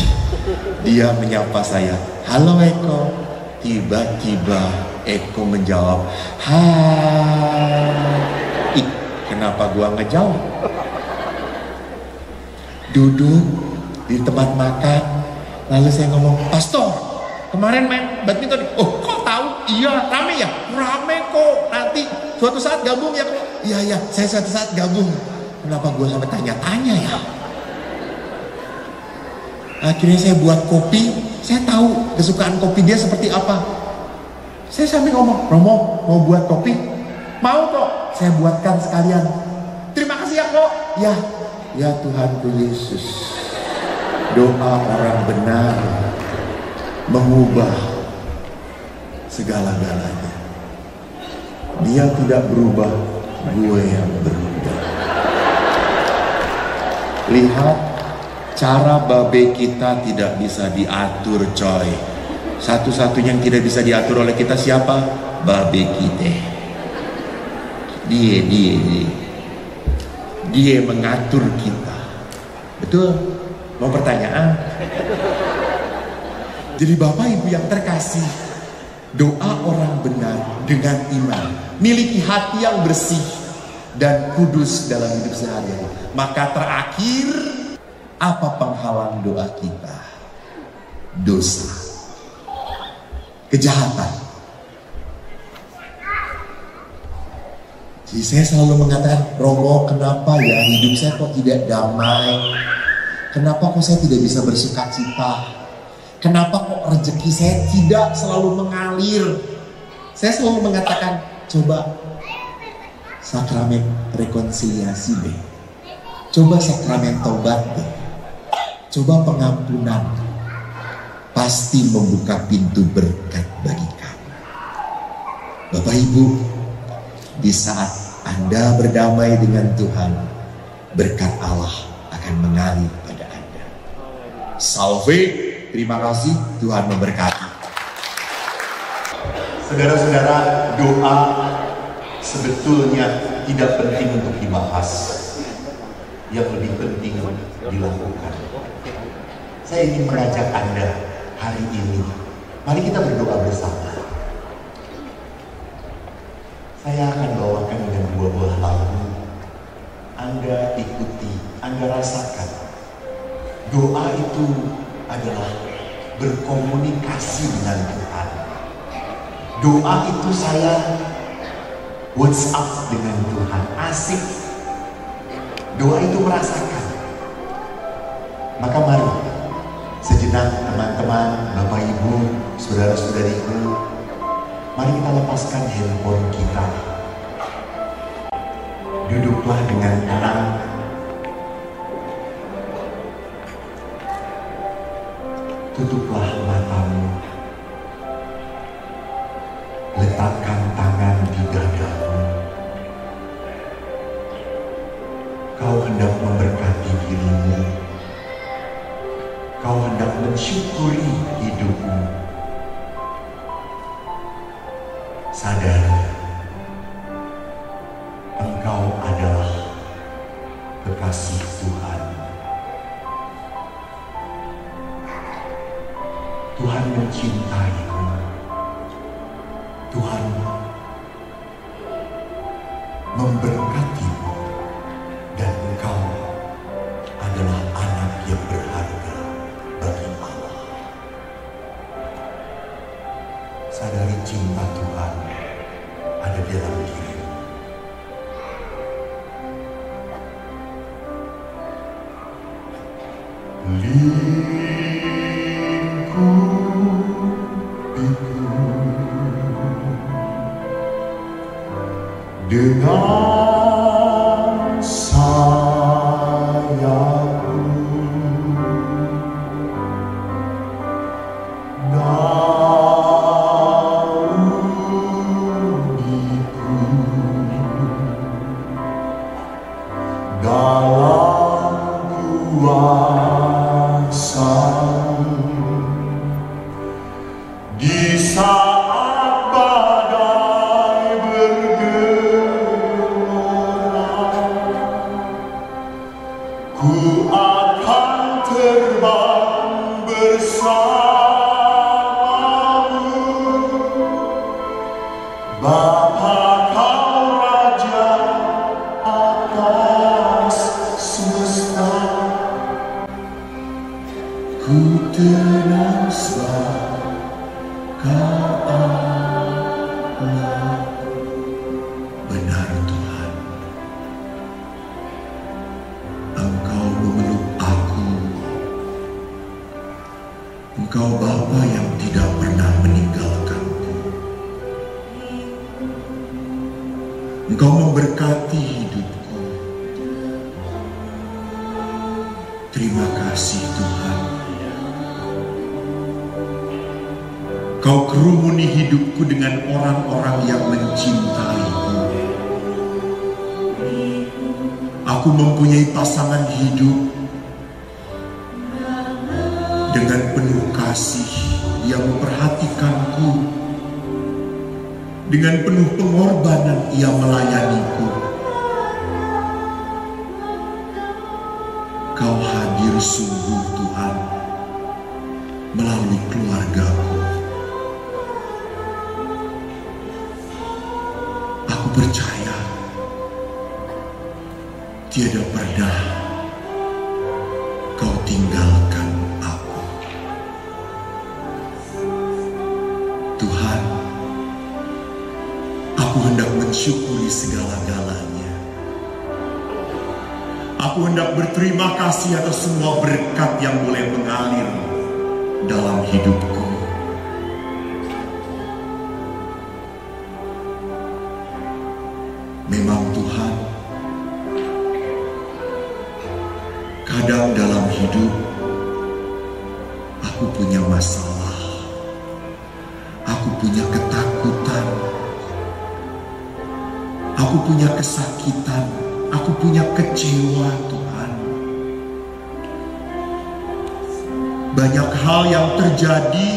dia menyapa saya. Halo Eko. Tiba-tiba Eko menjawab hai. Kenapa gua ngejawab duduk di tempat makan. Lalu saya ngomong pastor kemarin main badminton. Oh kok tahu? Iya rame ya? Rame kok. Nanti suatu saat gabung ya. Iya iya saya suatu saat gabung. Kenapa gue sampai tanya-tanya ya? Akhirnya saya buat kopi. Saya tahu kesukaan kopi dia seperti apa. Saya sambil ngomong Romo mau buat kopi? Mau kok. Saya buatkan sekalian. Terima kasih ya kok. Ya ya Tuhanku Yesus. Doa orang benar mengubah segala-galanya. Dia tidak berubah gue yang berubah. Lihat cara babe kita tidak bisa diatur coy. Satu-satunya yang tidak bisa diatur oleh kita siapa? Babe kita. Dia dia dia. Dia mengatur kita. Betul? Mau pertanyaan jadi bapak ibu yang terkasih doa orang benar dengan iman miliki hati yang bersih dan kudus dalam hidup sehari-hari maka terakhir apa penghalang doa kita? Dosa. Kejahatan. Jadi saya selalu mengatakan, Romo kenapa ya hidup saya kok tidak damai? Kenapa kok saya tidak bisa bersuka cita? Kenapa kok rezeki saya tidak selalu mengalir? Saya selalu mengatakan, coba sakramen rekonsiliasi deh. Coba sakramen taubat deh. Coba pengampunan pasti membuka pintu berkat bagi kamu. Bapak Ibu, di saat Anda berdamai dengan Tuhan, berkat Allah akan mengalir pada Anda. Salve, terima kasih Tuhan memberkati. Saudara-saudara, doa sebetulnya tidak penting untuk dibahas. Yang lebih penting dilakukan. Saya ingin mengajak Anda hari ini, mari kita berdoa bersama. Saya akan bawakan dengan dua buah lagu. Anda ikuti, Anda rasakan. Doa itu adalah berkomunikasi dengan Tuhan. Doa itu saya WhatsApp dengan Tuhan, asik. Doa itu merasakan. Maka mari sejenak teman-teman, Bapak Ibu, saudara-saudariku, mari kita lepaskan handphone kita. Duduklah dengan tenang. Tutuplah matamu. Letakkan tangan di dadamu. Kau hendak memberkati dirimu. Kau hendak mensyukuri hidupmu. Ku did? Dengan penuh pengorbanan ia melayaniku. kasih atas semua berkat yang boleh mengalir dalam hidupku. hal yang terjadi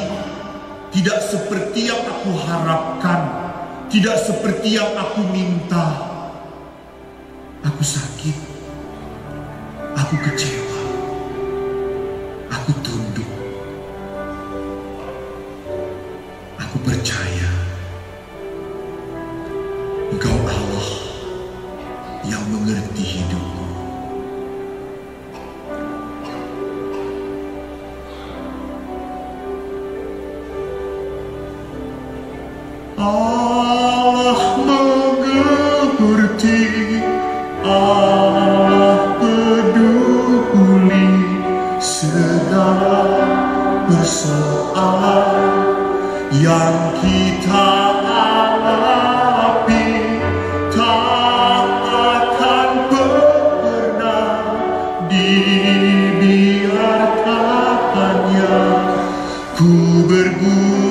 tidak seperti yang aku harapkan, tidak seperti yang aku minta. Kubergu.